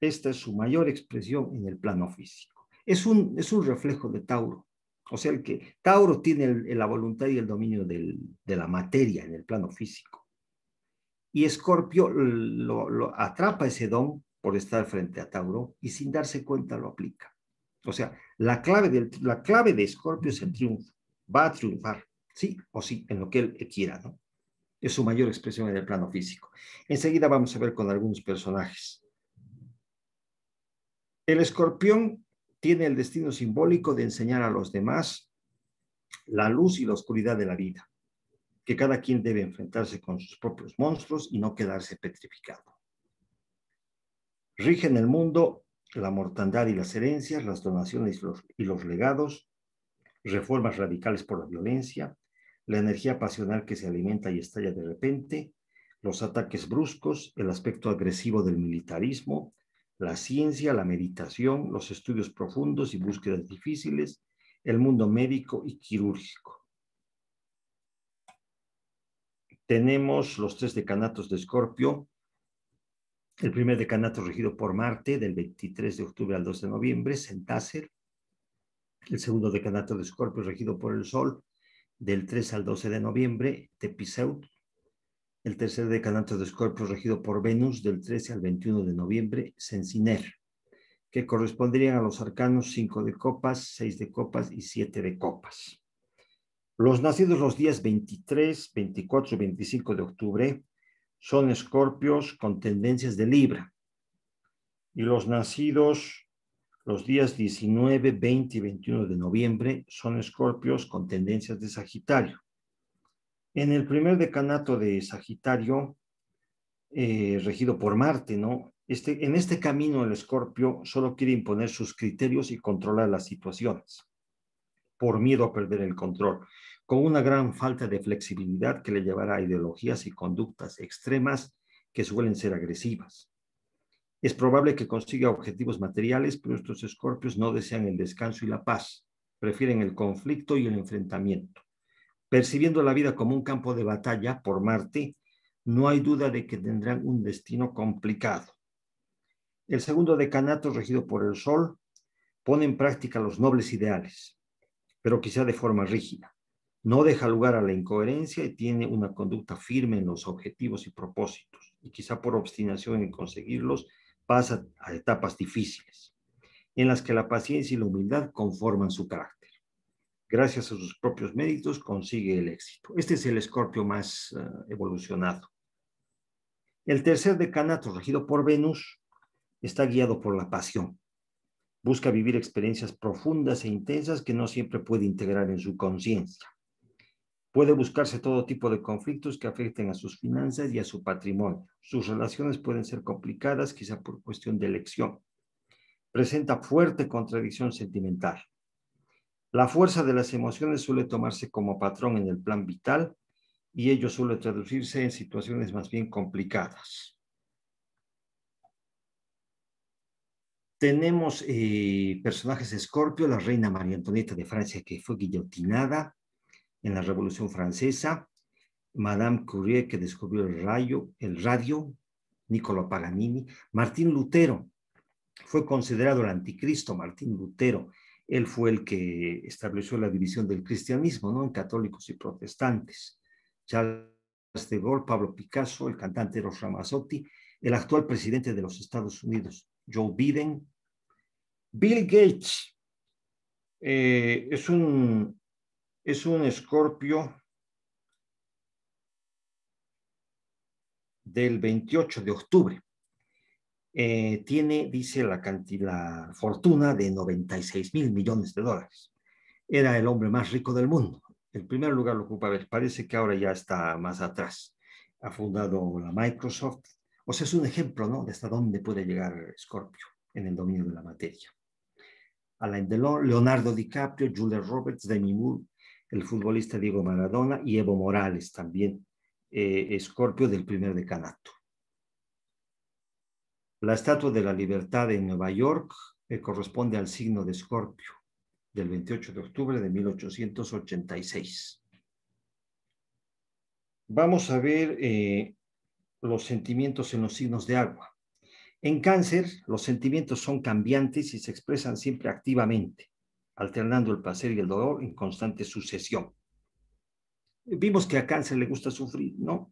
Esta es su mayor expresión en el plano físico. Es un, es un reflejo de Tauro. O sea, el que Tauro tiene la voluntad y el dominio de la materia en el plano físico. Y Escorpio lo atrapa ese don por estar frente a Tauro y sin darse cuenta lo aplica. O sea, la clave, de la clave de Escorpio es el triunfo. Va a triunfar, sí o sí, en lo que él quiera, ¿no? Es su mayor expresión en el plano físico. Enseguida vamos a ver con algunos personajes. El escorpión tiene el destino simbólico de enseñar a los demás la luz y la oscuridad de la vida, que cada quien debe enfrentarse con sus propios monstruos y no quedarse petrificado. Rigen el mundo la mortandad y las herencias, las donaciones y los, y los legados, reformas radicales por la violencia, la energía pasional que se alimenta y estalla de repente, los ataques bruscos, el aspecto agresivo del militarismo, la ciencia, la meditación, los estudios profundos y búsquedas difíciles, el mundo médico y quirúrgico. Tenemos los tres decanatos de Escorpio, el primer decanato regido por Marte, del 23 de octubre al 2 de noviembre, Centacer. El segundo decanato de Escorpio, regido por el Sol, del 3 al 12 de noviembre, Tepiseut. El tercer decanato de Escorpio, regido por Venus, del 13 al 21 de noviembre, Sensiner, que corresponderían a los arcanos 5 de copas, 6 de copas y 7 de copas. Los nacidos los días 23, 24 y 25 de octubre son escorpios con tendencias de Libra. Y los nacidos los días 19, 20 y 21 de noviembre son escorpios con tendencias de Sagitario. En el primer decanato de Sagitario, eh, regido por Marte, ¿no? Este, en este camino el escorpio solo quiere imponer sus criterios y controlar las situaciones, por miedo a perder el control con una gran falta de flexibilidad que le llevará a ideologías y conductas extremas que suelen ser agresivas. Es probable que consiga objetivos materiales, pero estos escorpios no desean el descanso y la paz, prefieren el conflicto y el enfrentamiento. Percibiendo la vida como un campo de batalla por Marte, no hay duda de que tendrán un destino complicado. El segundo decanato, regido por el Sol, pone en práctica los nobles ideales, pero quizá de forma rígida no deja lugar a la incoherencia y tiene una conducta firme en los objetivos y propósitos, y quizá por obstinación en conseguirlos pasa a etapas difíciles, en las que la paciencia y la humildad conforman su carácter. Gracias a sus propios méritos consigue el éxito. Este es el escorpio más eh, evolucionado. El tercer decanato, regido por Venus, está guiado por la pasión. Busca vivir experiencias profundas e intensas que no siempre puede integrar en su conciencia Puede buscarse todo tipo de conflictos que afecten a sus finanzas y a su patrimonio. Sus relaciones pueden ser complicadas, quizá por cuestión de elección. Presenta fuerte contradicción sentimental. La fuerza de las emociones suele tomarse como patrón en el plan vital y ello suele traducirse en situaciones más bien complicadas. Tenemos eh, personajes Escorpio, la reina María Antonieta de Francia que fue guillotinada, en la Revolución Francesa, Madame Curie, que descubrió el, rayo, el radio, Niccolo Paganini, Martín Lutero, fue considerado el anticristo, Martín Lutero, él fue el que estableció la división del cristianismo, ¿no? En católicos y protestantes. Charles de Gaulle, Pablo Picasso, el cantante Eros Ramazzotti, el actual presidente de los Estados Unidos, Joe Biden. Bill Gates eh, es un es un escorpio del 28 de octubre. Eh, tiene, dice, la, cantidad, la fortuna de 96 mil millones de dólares. Era el hombre más rico del mundo. El primer lugar lo ocupa, a ver, parece que ahora ya está más atrás. Ha fundado la Microsoft. O sea, es un ejemplo, ¿no? De hasta dónde puede llegar Scorpio en el dominio de la materia. Alain Delon, Leonardo DiCaprio, Julia Roberts, Demi Moore, el futbolista Diego Maradona y Evo Morales también, eh, Scorpio del primer decanato. La Estatua de la Libertad en Nueva York eh, corresponde al signo de Scorpio del 28 de octubre de 1886. Vamos a ver eh, los sentimientos en los signos de agua. En cáncer, los sentimientos son cambiantes y se expresan siempre activamente, alternando el placer y el dolor en constante sucesión. Vimos que a cáncer le gusta sufrir, ¿no?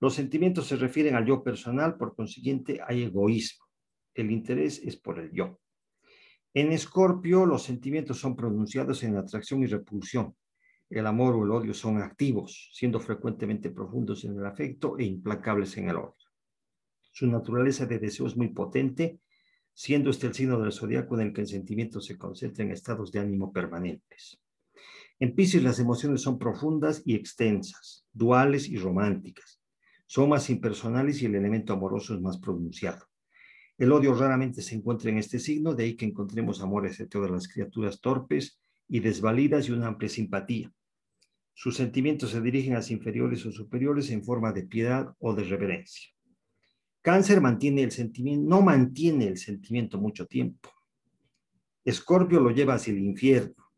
Los sentimientos se refieren al yo personal, por consiguiente hay egoísmo. El interés es por el yo. En Escorpio, los sentimientos son pronunciados en atracción y repulsión. El amor o el odio son activos, siendo frecuentemente profundos en el afecto e implacables en el odio. Su naturaleza de deseo es muy potente, siendo este el signo del zodiaco en el que el sentimiento se concentra en estados de ánimo permanentes. En Pisces las emociones son profundas y extensas, duales y románticas. Son más impersonales y el elemento amoroso es más pronunciado. El odio raramente se encuentra en este signo, de ahí que encontremos amores de todas las criaturas torpes y desvalidas y una amplia simpatía. Sus sentimientos se dirigen a inferiores o superiores en forma de piedad o de reverencia. Cáncer mantiene el sentimiento, no mantiene el sentimiento mucho tiempo. Escorpio lo lleva hacia el infierno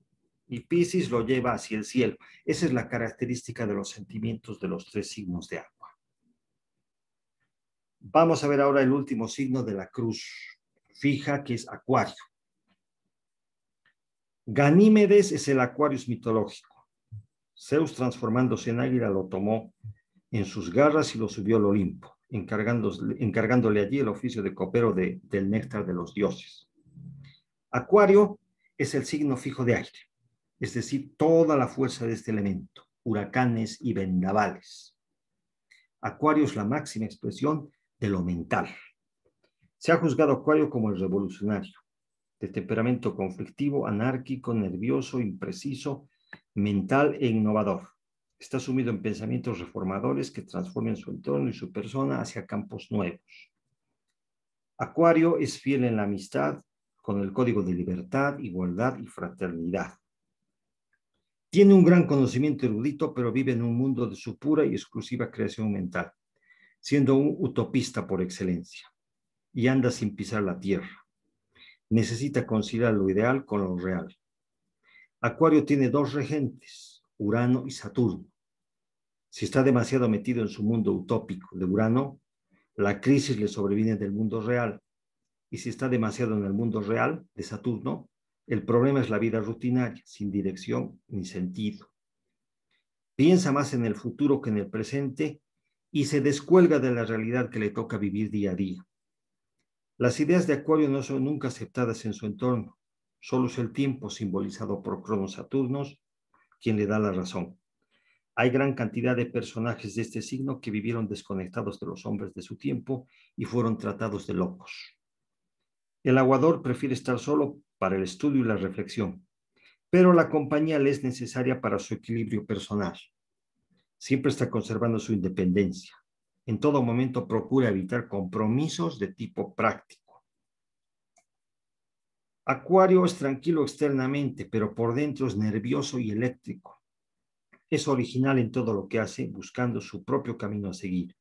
y Piscis lo lleva hacia el cielo. Esa es la característica de los sentimientos de los tres signos de agua. Vamos a ver ahora el último signo de la cruz fija, que es Acuario. Ganímedes es el Acuario mitológico. Zeus transformándose en águila lo tomó en sus garras y lo subió al Olimpo encargándole allí el oficio de copero del néctar de los dioses. Acuario es el signo fijo de aire, es decir, toda la fuerza de este elemento, huracanes y vendavales. Acuario es la máxima expresión de lo mental. Se ha juzgado Acuario como el revolucionario, de temperamento conflictivo, anárquico, nervioso, impreciso, mental e innovador está sumido en pensamientos reformadores que transformen su entorno y su persona hacia campos nuevos. Acuario es fiel en la amistad con el código de libertad, igualdad y fraternidad. Tiene un gran conocimiento erudito, pero vive en un mundo de su pura y exclusiva creación mental, siendo un utopista por excelencia, y anda sin pisar la tierra. Necesita conciliar lo ideal con lo real. Acuario tiene dos regentes, Urano y Saturno. Si está demasiado metido en su mundo utópico de Urano, la crisis le sobreviene del mundo real. Y si está demasiado en el mundo real de Saturno, el problema es la vida rutinaria, sin dirección ni sentido. Piensa más en el futuro que en el presente y se descuelga de la realidad que le toca vivir día a día. Las ideas de Acuario no son nunca aceptadas en su entorno. Solo es el tiempo simbolizado por Cronos Saturnos quien le da la razón. Hay gran cantidad de personajes de este signo que vivieron desconectados de los hombres de su tiempo y fueron tratados de locos. El aguador prefiere estar solo para el estudio y la reflexión, pero la compañía le es necesaria para su equilibrio personal. Siempre está conservando su independencia. En todo momento procura evitar compromisos de tipo práctico. Acuario es tranquilo externamente, pero por dentro es nervioso y eléctrico. Es original en todo lo que hace, buscando su propio camino a seguir.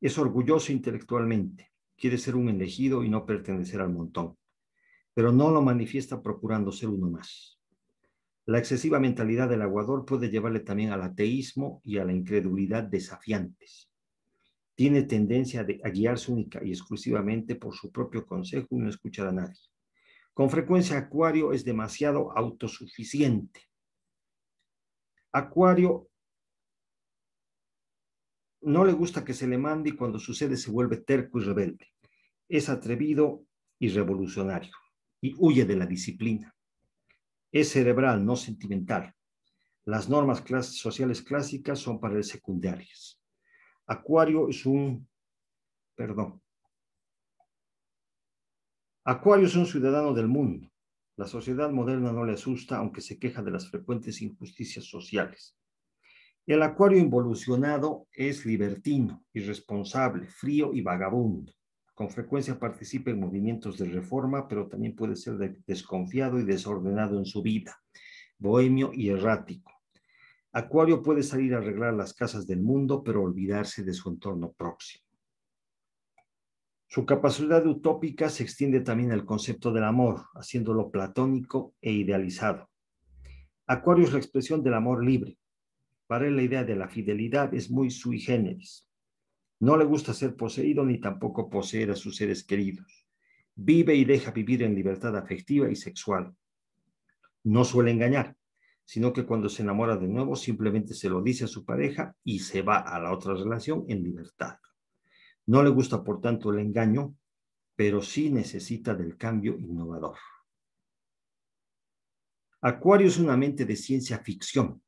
Es orgulloso intelectualmente, quiere ser un elegido y no pertenecer al montón, pero no lo manifiesta procurando ser uno más. La excesiva mentalidad del aguador puede llevarle también al ateísmo y a la incredulidad desafiantes. Tiene tendencia a guiarse única y exclusivamente por su propio consejo y no escuchar a nadie. Con frecuencia Acuario es demasiado autosuficiente. Acuario no le gusta que se le mande y cuando sucede se vuelve terco y rebelde. Es atrevido y revolucionario y huye de la disciplina. Es cerebral, no sentimental. Las normas sociales clásicas son para el secundarias. Acuario es un perdón. Acuario es un ciudadano del mundo. La sociedad moderna no le asusta, aunque se queja de las frecuentes injusticias sociales. El acuario involucionado es libertino, irresponsable, frío y vagabundo. Con frecuencia participa en movimientos de reforma, pero también puede ser desconfiado y desordenado en su vida, bohemio y errático. Acuario puede salir a arreglar las casas del mundo, pero olvidarse de su entorno próximo. Su capacidad utópica se extiende también al concepto del amor, haciéndolo platónico e idealizado. Acuario es la expresión del amor libre. Para él la idea de la fidelidad es muy sui generis. No le gusta ser poseído ni tampoco poseer a sus seres queridos. Vive y deja vivir en libertad afectiva y sexual. No suele engañar, sino que cuando se enamora de nuevo simplemente se lo dice a su pareja y se va a la otra relación en libertad. No le gusta, por tanto, el engaño, pero sí necesita del cambio innovador. Acuario es una mente de ciencia ficción.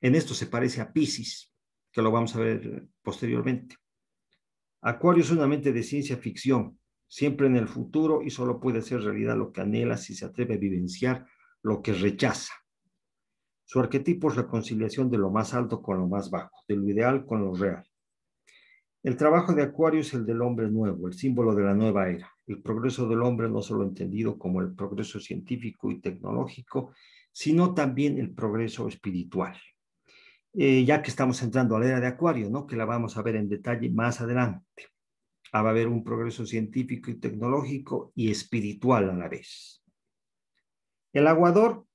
En esto se parece a Pisces, que lo vamos a ver posteriormente. Acuario es una mente de ciencia ficción, siempre en el futuro y solo puede ser realidad lo que anhela si se atreve a vivenciar lo que rechaza. Su arquetipo es la conciliación de lo más alto con lo más bajo, de lo ideal con lo real. El trabajo de Acuario es el del hombre nuevo, el símbolo de la nueva era, el progreso del hombre no solo entendido como el progreso científico y tecnológico, sino también el progreso espiritual. Eh, ya que estamos entrando a la era de Acuario, ¿no? que la vamos a ver en detalle más adelante. Ah, va a haber un progreso científico y tecnológico y espiritual a la vez. El aguador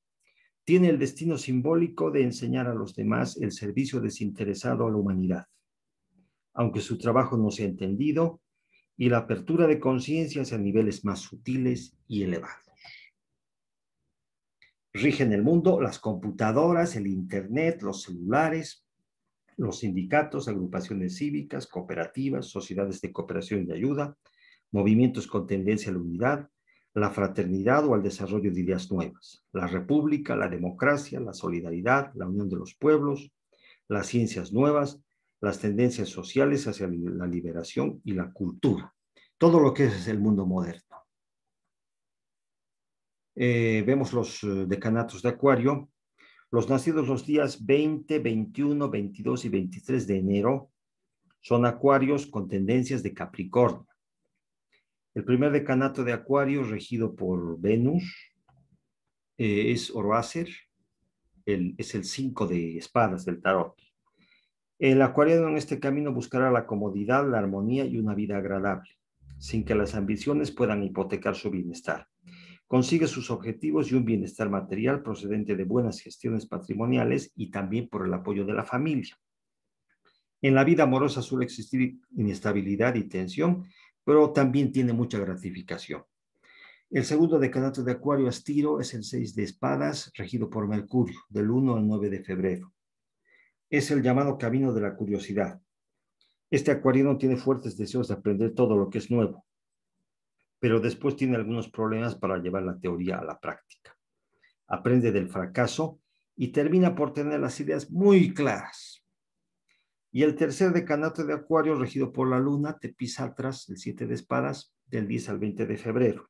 tiene el destino simbólico de enseñar a los demás el servicio desinteresado a la humanidad, aunque su trabajo no sea entendido, y la apertura de conciencias a niveles más sutiles y elevados rigen el mundo las computadoras, el Internet, los celulares, los sindicatos, agrupaciones cívicas, cooperativas, sociedades de cooperación y ayuda, movimientos con tendencia a la unidad, la fraternidad o al desarrollo de ideas nuevas, la república, la democracia, la solidaridad, la unión de los pueblos, las ciencias nuevas, las tendencias sociales hacia la liberación y la cultura. Todo lo que es el mundo moderno. Eh, vemos los eh, decanatos de Acuario. Los nacidos los días 20, 21, 22 y 23 de enero son acuarios con tendencias de Capricornio. El primer decanato de Acuario, regido por Venus, eh, es Oroacer, es el 5 de espadas del tarot. El acuariano en este camino buscará la comodidad, la armonía y una vida agradable, sin que las ambiciones puedan hipotecar su bienestar consigue sus objetivos y un bienestar material procedente de buenas gestiones patrimoniales y también por el apoyo de la familia. En la vida amorosa suele existir inestabilidad y tensión, pero también tiene mucha gratificación. El segundo decanato de Acuario Astiro es el 6 de espadas, regido por Mercurio, del 1 al 9 de febrero. Es el llamado camino de la curiosidad. Este acuariano tiene fuertes deseos de aprender todo lo que es nuevo, pero después tiene algunos problemas para llevar la teoría a la práctica. Aprende del fracaso y termina por tener las ideas muy claras. Y el tercer decanato de Acuario, regido por la luna, te pisa atrás, el 7 de espadas, del 10 al 20 de febrero.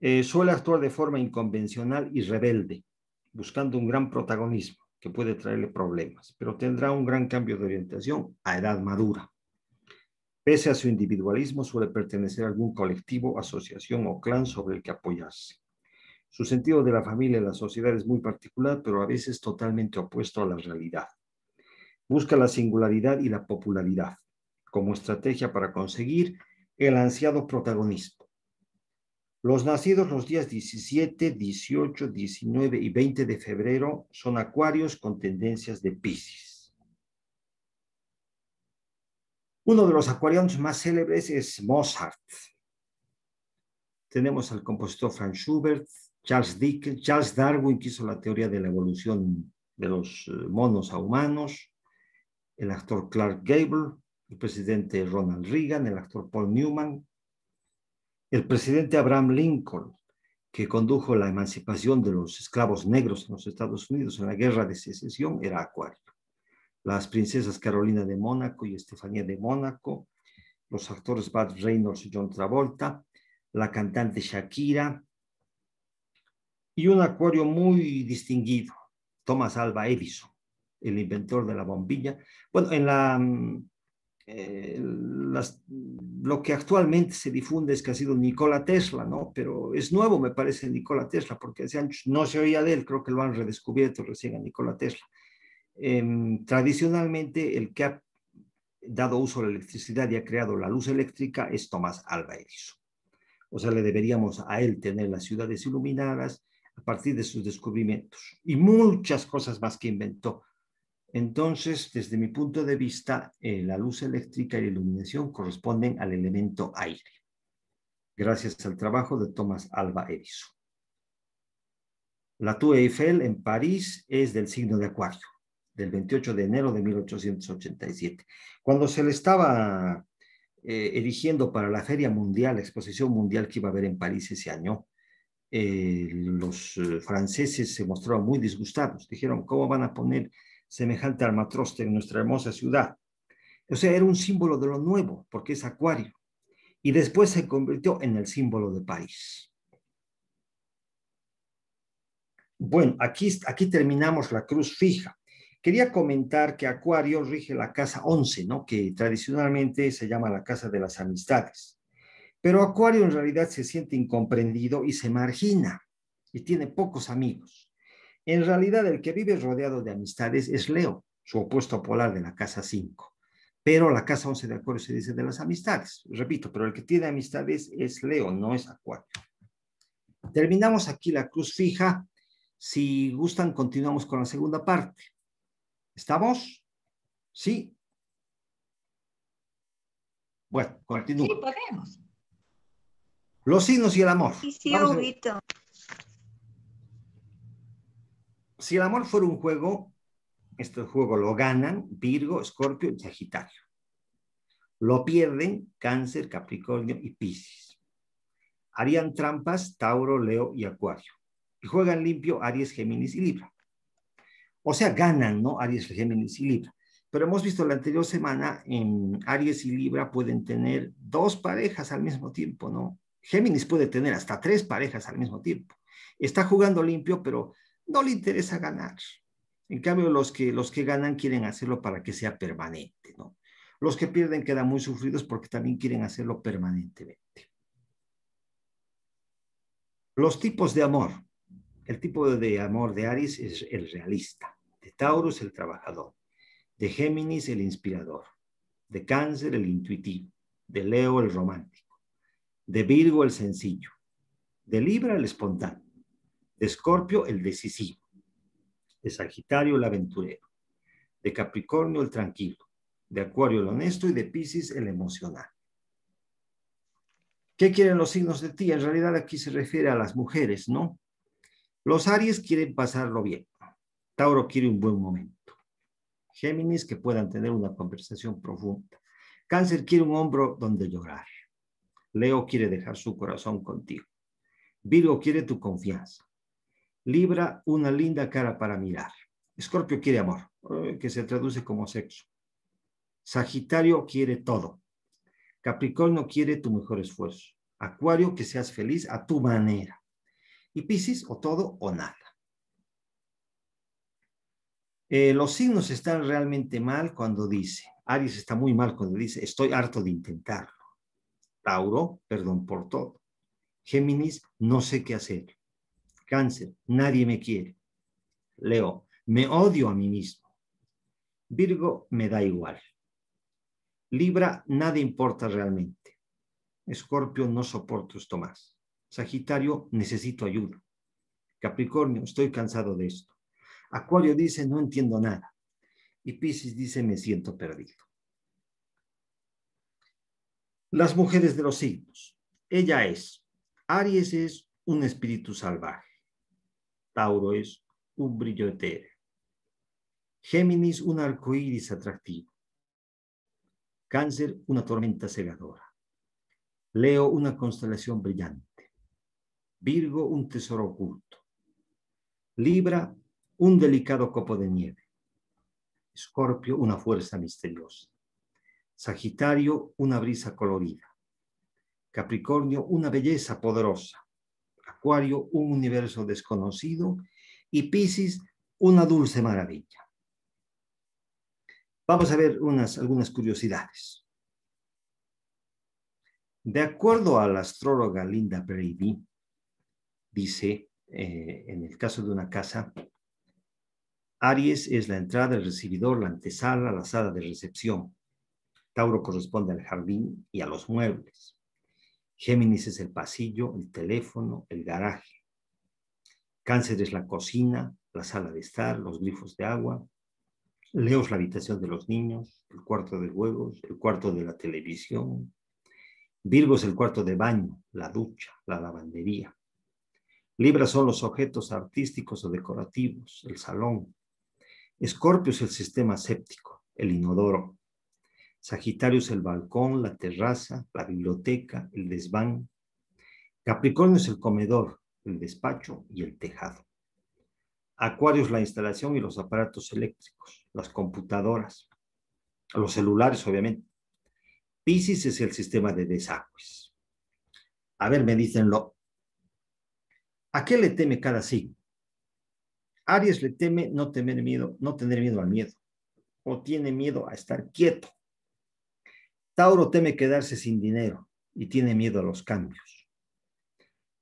Eh, suele actuar de forma inconvencional y rebelde, buscando un gran protagonismo que puede traerle problemas, pero tendrá un gran cambio de orientación a edad madura. Pese a su individualismo, suele pertenecer a algún colectivo, asociación o clan sobre el que apoyarse. Su sentido de la familia y la sociedad es muy particular, pero a veces totalmente opuesto a la realidad. Busca la singularidad y la popularidad como estrategia para conseguir el ansiado protagonismo. Los nacidos los días 17, 18, 19 y 20 de febrero son acuarios con tendencias de Pisces. Uno de los acuarianos más célebres es Mozart. Tenemos al compositor Franz Schubert, Charles Dickens, Charles Darwin, que hizo la teoría de la evolución de los eh, monos a humanos, el actor Clark Gable, el presidente Ronald Reagan, el actor Paul Newman, el presidente Abraham Lincoln, que condujo la emancipación de los esclavos negros en los Estados Unidos en la guerra de secesión, era acuario las princesas Carolina de Mónaco y Estefanía de Mónaco, los actores Bud Reynolds y John Travolta, la cantante Shakira y un acuario muy distinguido, Thomas Alva Edison, el inventor de la bombilla. Bueno, en la, mm, eh, lo que actualmente se difunde es que ha sido Nikola Tesla, ¿no? Pero es nuevo, me parece, Nikola Tesla, porque hace años no se oía de él, creo que lo han redescubierto recién a Nikola Tesla. Em, tradicionalmente, el que ha dado uso a la electricidad y ha creado la luz eléctrica es Thomas Alva Edison. O sea, le deberíamos a él tener las ciudades iluminadas a partir de sus descubrimientos y muchas cosas más que inventó. Entonces, desde mi punto de vista, eh, la luz eléctrica y la iluminación corresponden al elemento aire, gracias al trabajo de Thomas Alva Edison. La Tour Eiffel en París es del signo de Acuario, del 28 de enero de 1887. Cuando se le estaba eh, erigiendo para la Feria Mundial, la exposición mundial que iba a haber en París ese año, eh, los franceses se mostraron muy disgustados. Dijeron, ¿cómo van a poner semejante armatroste en nuestra hermosa ciudad. O sea, era un símbolo de lo nuevo, porque es acuario. Y después se convirtió en el símbolo de París. Bueno, aquí, aquí terminamos la cruz fija. Quería comentar que Acuario rige la casa 11, ¿no? que tradicionalmente se llama la casa de las amistades. Pero Acuario en realidad se siente incomprendido y se margina y tiene pocos amigos. En realidad, el que vive rodeado de amistades es Leo, su opuesto polar de la casa 5. Pero la casa 11 de Acuario se dice de las amistades. Repito, pero el que tiene amistades es Leo, no es Acuario. Terminamos aquí la cruz fija. Si gustan, continuamos con la segunda parte. ¿Estamos? ¿Sí? Bueno, continúo. Sí, podemos. Los signos y el amor. Sí, sí, si el amor fuera un juego, este juego lo ganan Virgo, Escorpio y Sagitario. Lo pierden Cáncer, Capricornio y Piscis. Harían trampas Tauro, Leo y Acuario. Y juegan limpio Aries, Géminis y Libra. O sea, ganan, ¿no? Aries, Géminis y Libra. Pero hemos visto la anterior semana en Aries y Libra pueden tener dos parejas al mismo tiempo, ¿no? Géminis puede tener hasta tres parejas al mismo tiempo. Está jugando limpio, pero no le interesa ganar. En cambio, los que, los que ganan quieren hacerlo para que sea permanente, ¿no? Los que pierden quedan muy sufridos porque también quieren hacerlo permanentemente. Los tipos de amor. El tipo de amor de Aries es el realista, de Taurus el trabajador, de Géminis el inspirador, de Cáncer el intuitivo, de Leo el romántico, de Virgo el sencillo, de Libra el espontáneo de Escorpio el decisivo, de Sagitario el aventurero, de Capricornio el tranquilo, de Acuario el honesto y de Piscis el emocional. ¿Qué quieren los signos de ti? En realidad aquí se refiere a las mujeres, ¿no? Los Aries quieren pasarlo bien. Tauro quiere un buen momento. Géminis que puedan tener una conversación profunda. Cáncer quiere un hombro donde llorar. Leo quiere dejar su corazón contigo. Virgo quiere tu confianza. Libra, una linda cara para mirar. Escorpio quiere amor, eh, que se traduce como sexo. Sagitario quiere todo. Capricornio quiere tu mejor esfuerzo. Acuario, que seas feliz a tu manera. Y Piscis, o todo o nada. Eh, los signos están realmente mal cuando dice, Aries está muy mal cuando dice, estoy harto de intentarlo. Tauro, perdón por todo. Géminis, no sé qué hacer. Cáncer, nadie me quiere. Leo, me odio a mí mismo. Virgo, me da igual. Libra, nada importa realmente. Escorpio, no soporto esto más. Sagitario, necesito ayuda. Capricornio, estoy cansado de esto. Acuario dice, no entiendo nada. Y Piscis dice, me siento perdido. Las mujeres de los signos. Ella es, Aries es un espíritu salvaje. Tauro es un brillo etéreo. Géminis, un arco iris atractivo. Cáncer, una tormenta cegadora. Leo, una constelación brillante. Virgo, un tesoro oculto. Libra, un delicado copo de nieve. Escorpio, una fuerza misteriosa. Sagitario, una brisa colorida. Capricornio, una belleza poderosa. Acuario, un universo desconocido. Y Piscis, una dulce maravilla. Vamos a ver unas, algunas curiosidades. De acuerdo a la astróloga Linda Brady, dice, eh, en el caso de una casa, Aries es la entrada, el recibidor, la antesala, la sala de recepción. Tauro corresponde al jardín y a los muebles. Géminis es el pasillo, el teléfono, el garaje. Cáncer es la cocina, la sala de estar, los grifos de agua. Leo es la habitación de los niños, el cuarto de juegos, el cuarto de la televisión. Virgo es el cuarto de baño, la ducha, la lavandería. Libra son los objetos artísticos o decorativos, el salón. Escorpio es el sistema séptico, el inodoro. Sagitario es el balcón, la terraza, la biblioteca, el desván. Capricornio es el comedor, el despacho y el tejado. Acuario es la instalación y los aparatos eléctricos, las computadoras, los celulares, obviamente. Piscis es el sistema de desagües. A ver, me dícenlo. ¿A qué le teme cada signo? Aries le teme no tener miedo, no tener miedo al miedo, o tiene miedo a estar quieto. Tauro teme quedarse sin dinero y tiene miedo a los cambios.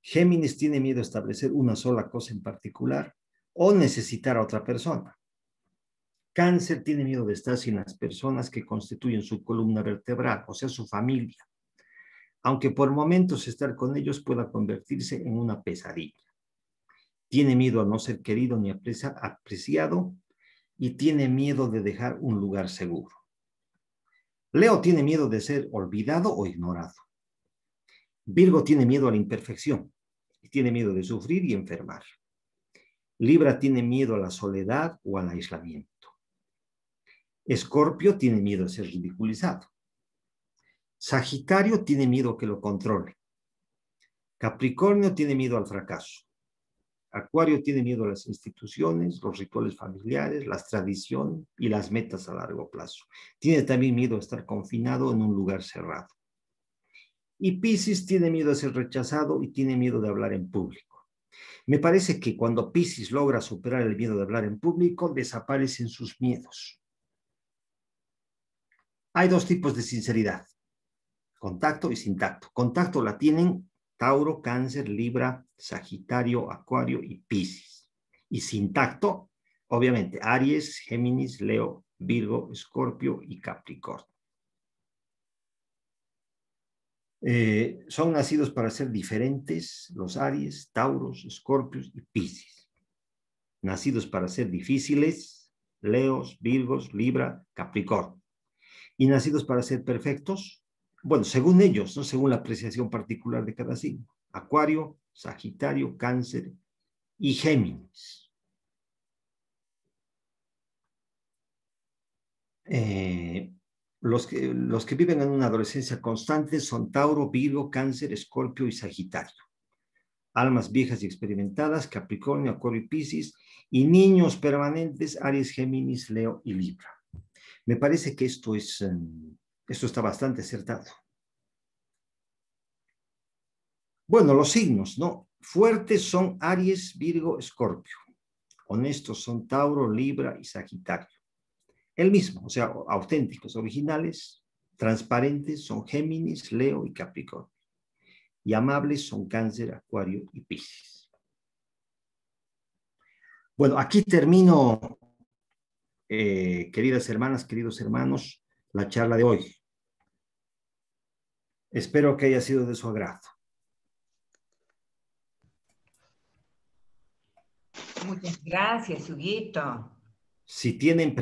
Géminis tiene miedo a establecer una sola cosa en particular o necesitar a otra persona. Cáncer tiene miedo de estar sin las personas que constituyen su columna vertebral, o sea, su familia, aunque por momentos estar con ellos pueda convertirse en una pesadilla. Tiene miedo a no ser querido ni apreciado y tiene miedo de dejar un lugar seguro. Leo tiene miedo de ser olvidado o ignorado. Virgo tiene miedo a la imperfección y tiene miedo de sufrir y enfermar. Libra tiene miedo a la soledad o al aislamiento. Escorpio tiene miedo a ser ridiculizado. Sagitario tiene miedo que lo controle. Capricornio tiene miedo al fracaso. Acuario tiene miedo a las instituciones, los rituales familiares, las tradiciones y las metas a largo plazo. Tiene también miedo a estar confinado en un lugar cerrado. Y Piscis tiene miedo a ser rechazado y tiene miedo de hablar en público. Me parece que cuando Piscis logra superar el miedo de hablar en público, desaparecen sus miedos. Hay dos tipos de sinceridad, contacto y sin tacto. Contacto la tienen Tauro, Cáncer, Libra, Sagitario, Acuario y Piscis. Y sin tacto, obviamente, Aries, Géminis, Leo, Virgo, Escorpio y Capricornio. Eh, son nacidos para ser diferentes los Aries, Tauros, Escorpios y Piscis. Nacidos para ser difíciles, Leos, Virgos, Libra, Capricornio. Y nacidos para ser perfectos, bueno, según ellos, no según la apreciación particular de cada signo. Acuario, Sagitario, Cáncer y Géminis. Eh, los, que, los que viven en una adolescencia constante son Tauro, Virgo, Cáncer, Escorpio y Sagitario. Almas viejas y experimentadas, Capricornio, Acuario y Piscis. Y niños permanentes, Aries, Géminis, Leo y Libra. Me parece que esto, es, em, esto está bastante acertado. Bueno, los signos, ¿no? Fuertes son Aries, Virgo, Escorpio. Honestos son Tauro, Libra y Sagitario. El mismo, o sea, auténticos, originales, transparentes son Géminis, Leo y Capricornio. Y amables son Cáncer, Acuario y Piscis. Bueno, aquí termino, eh, queridas hermanas, queridos hermanos, la charla de hoy. Espero que haya sido de su agrado. Muchas gracias, Huguito. Si tienen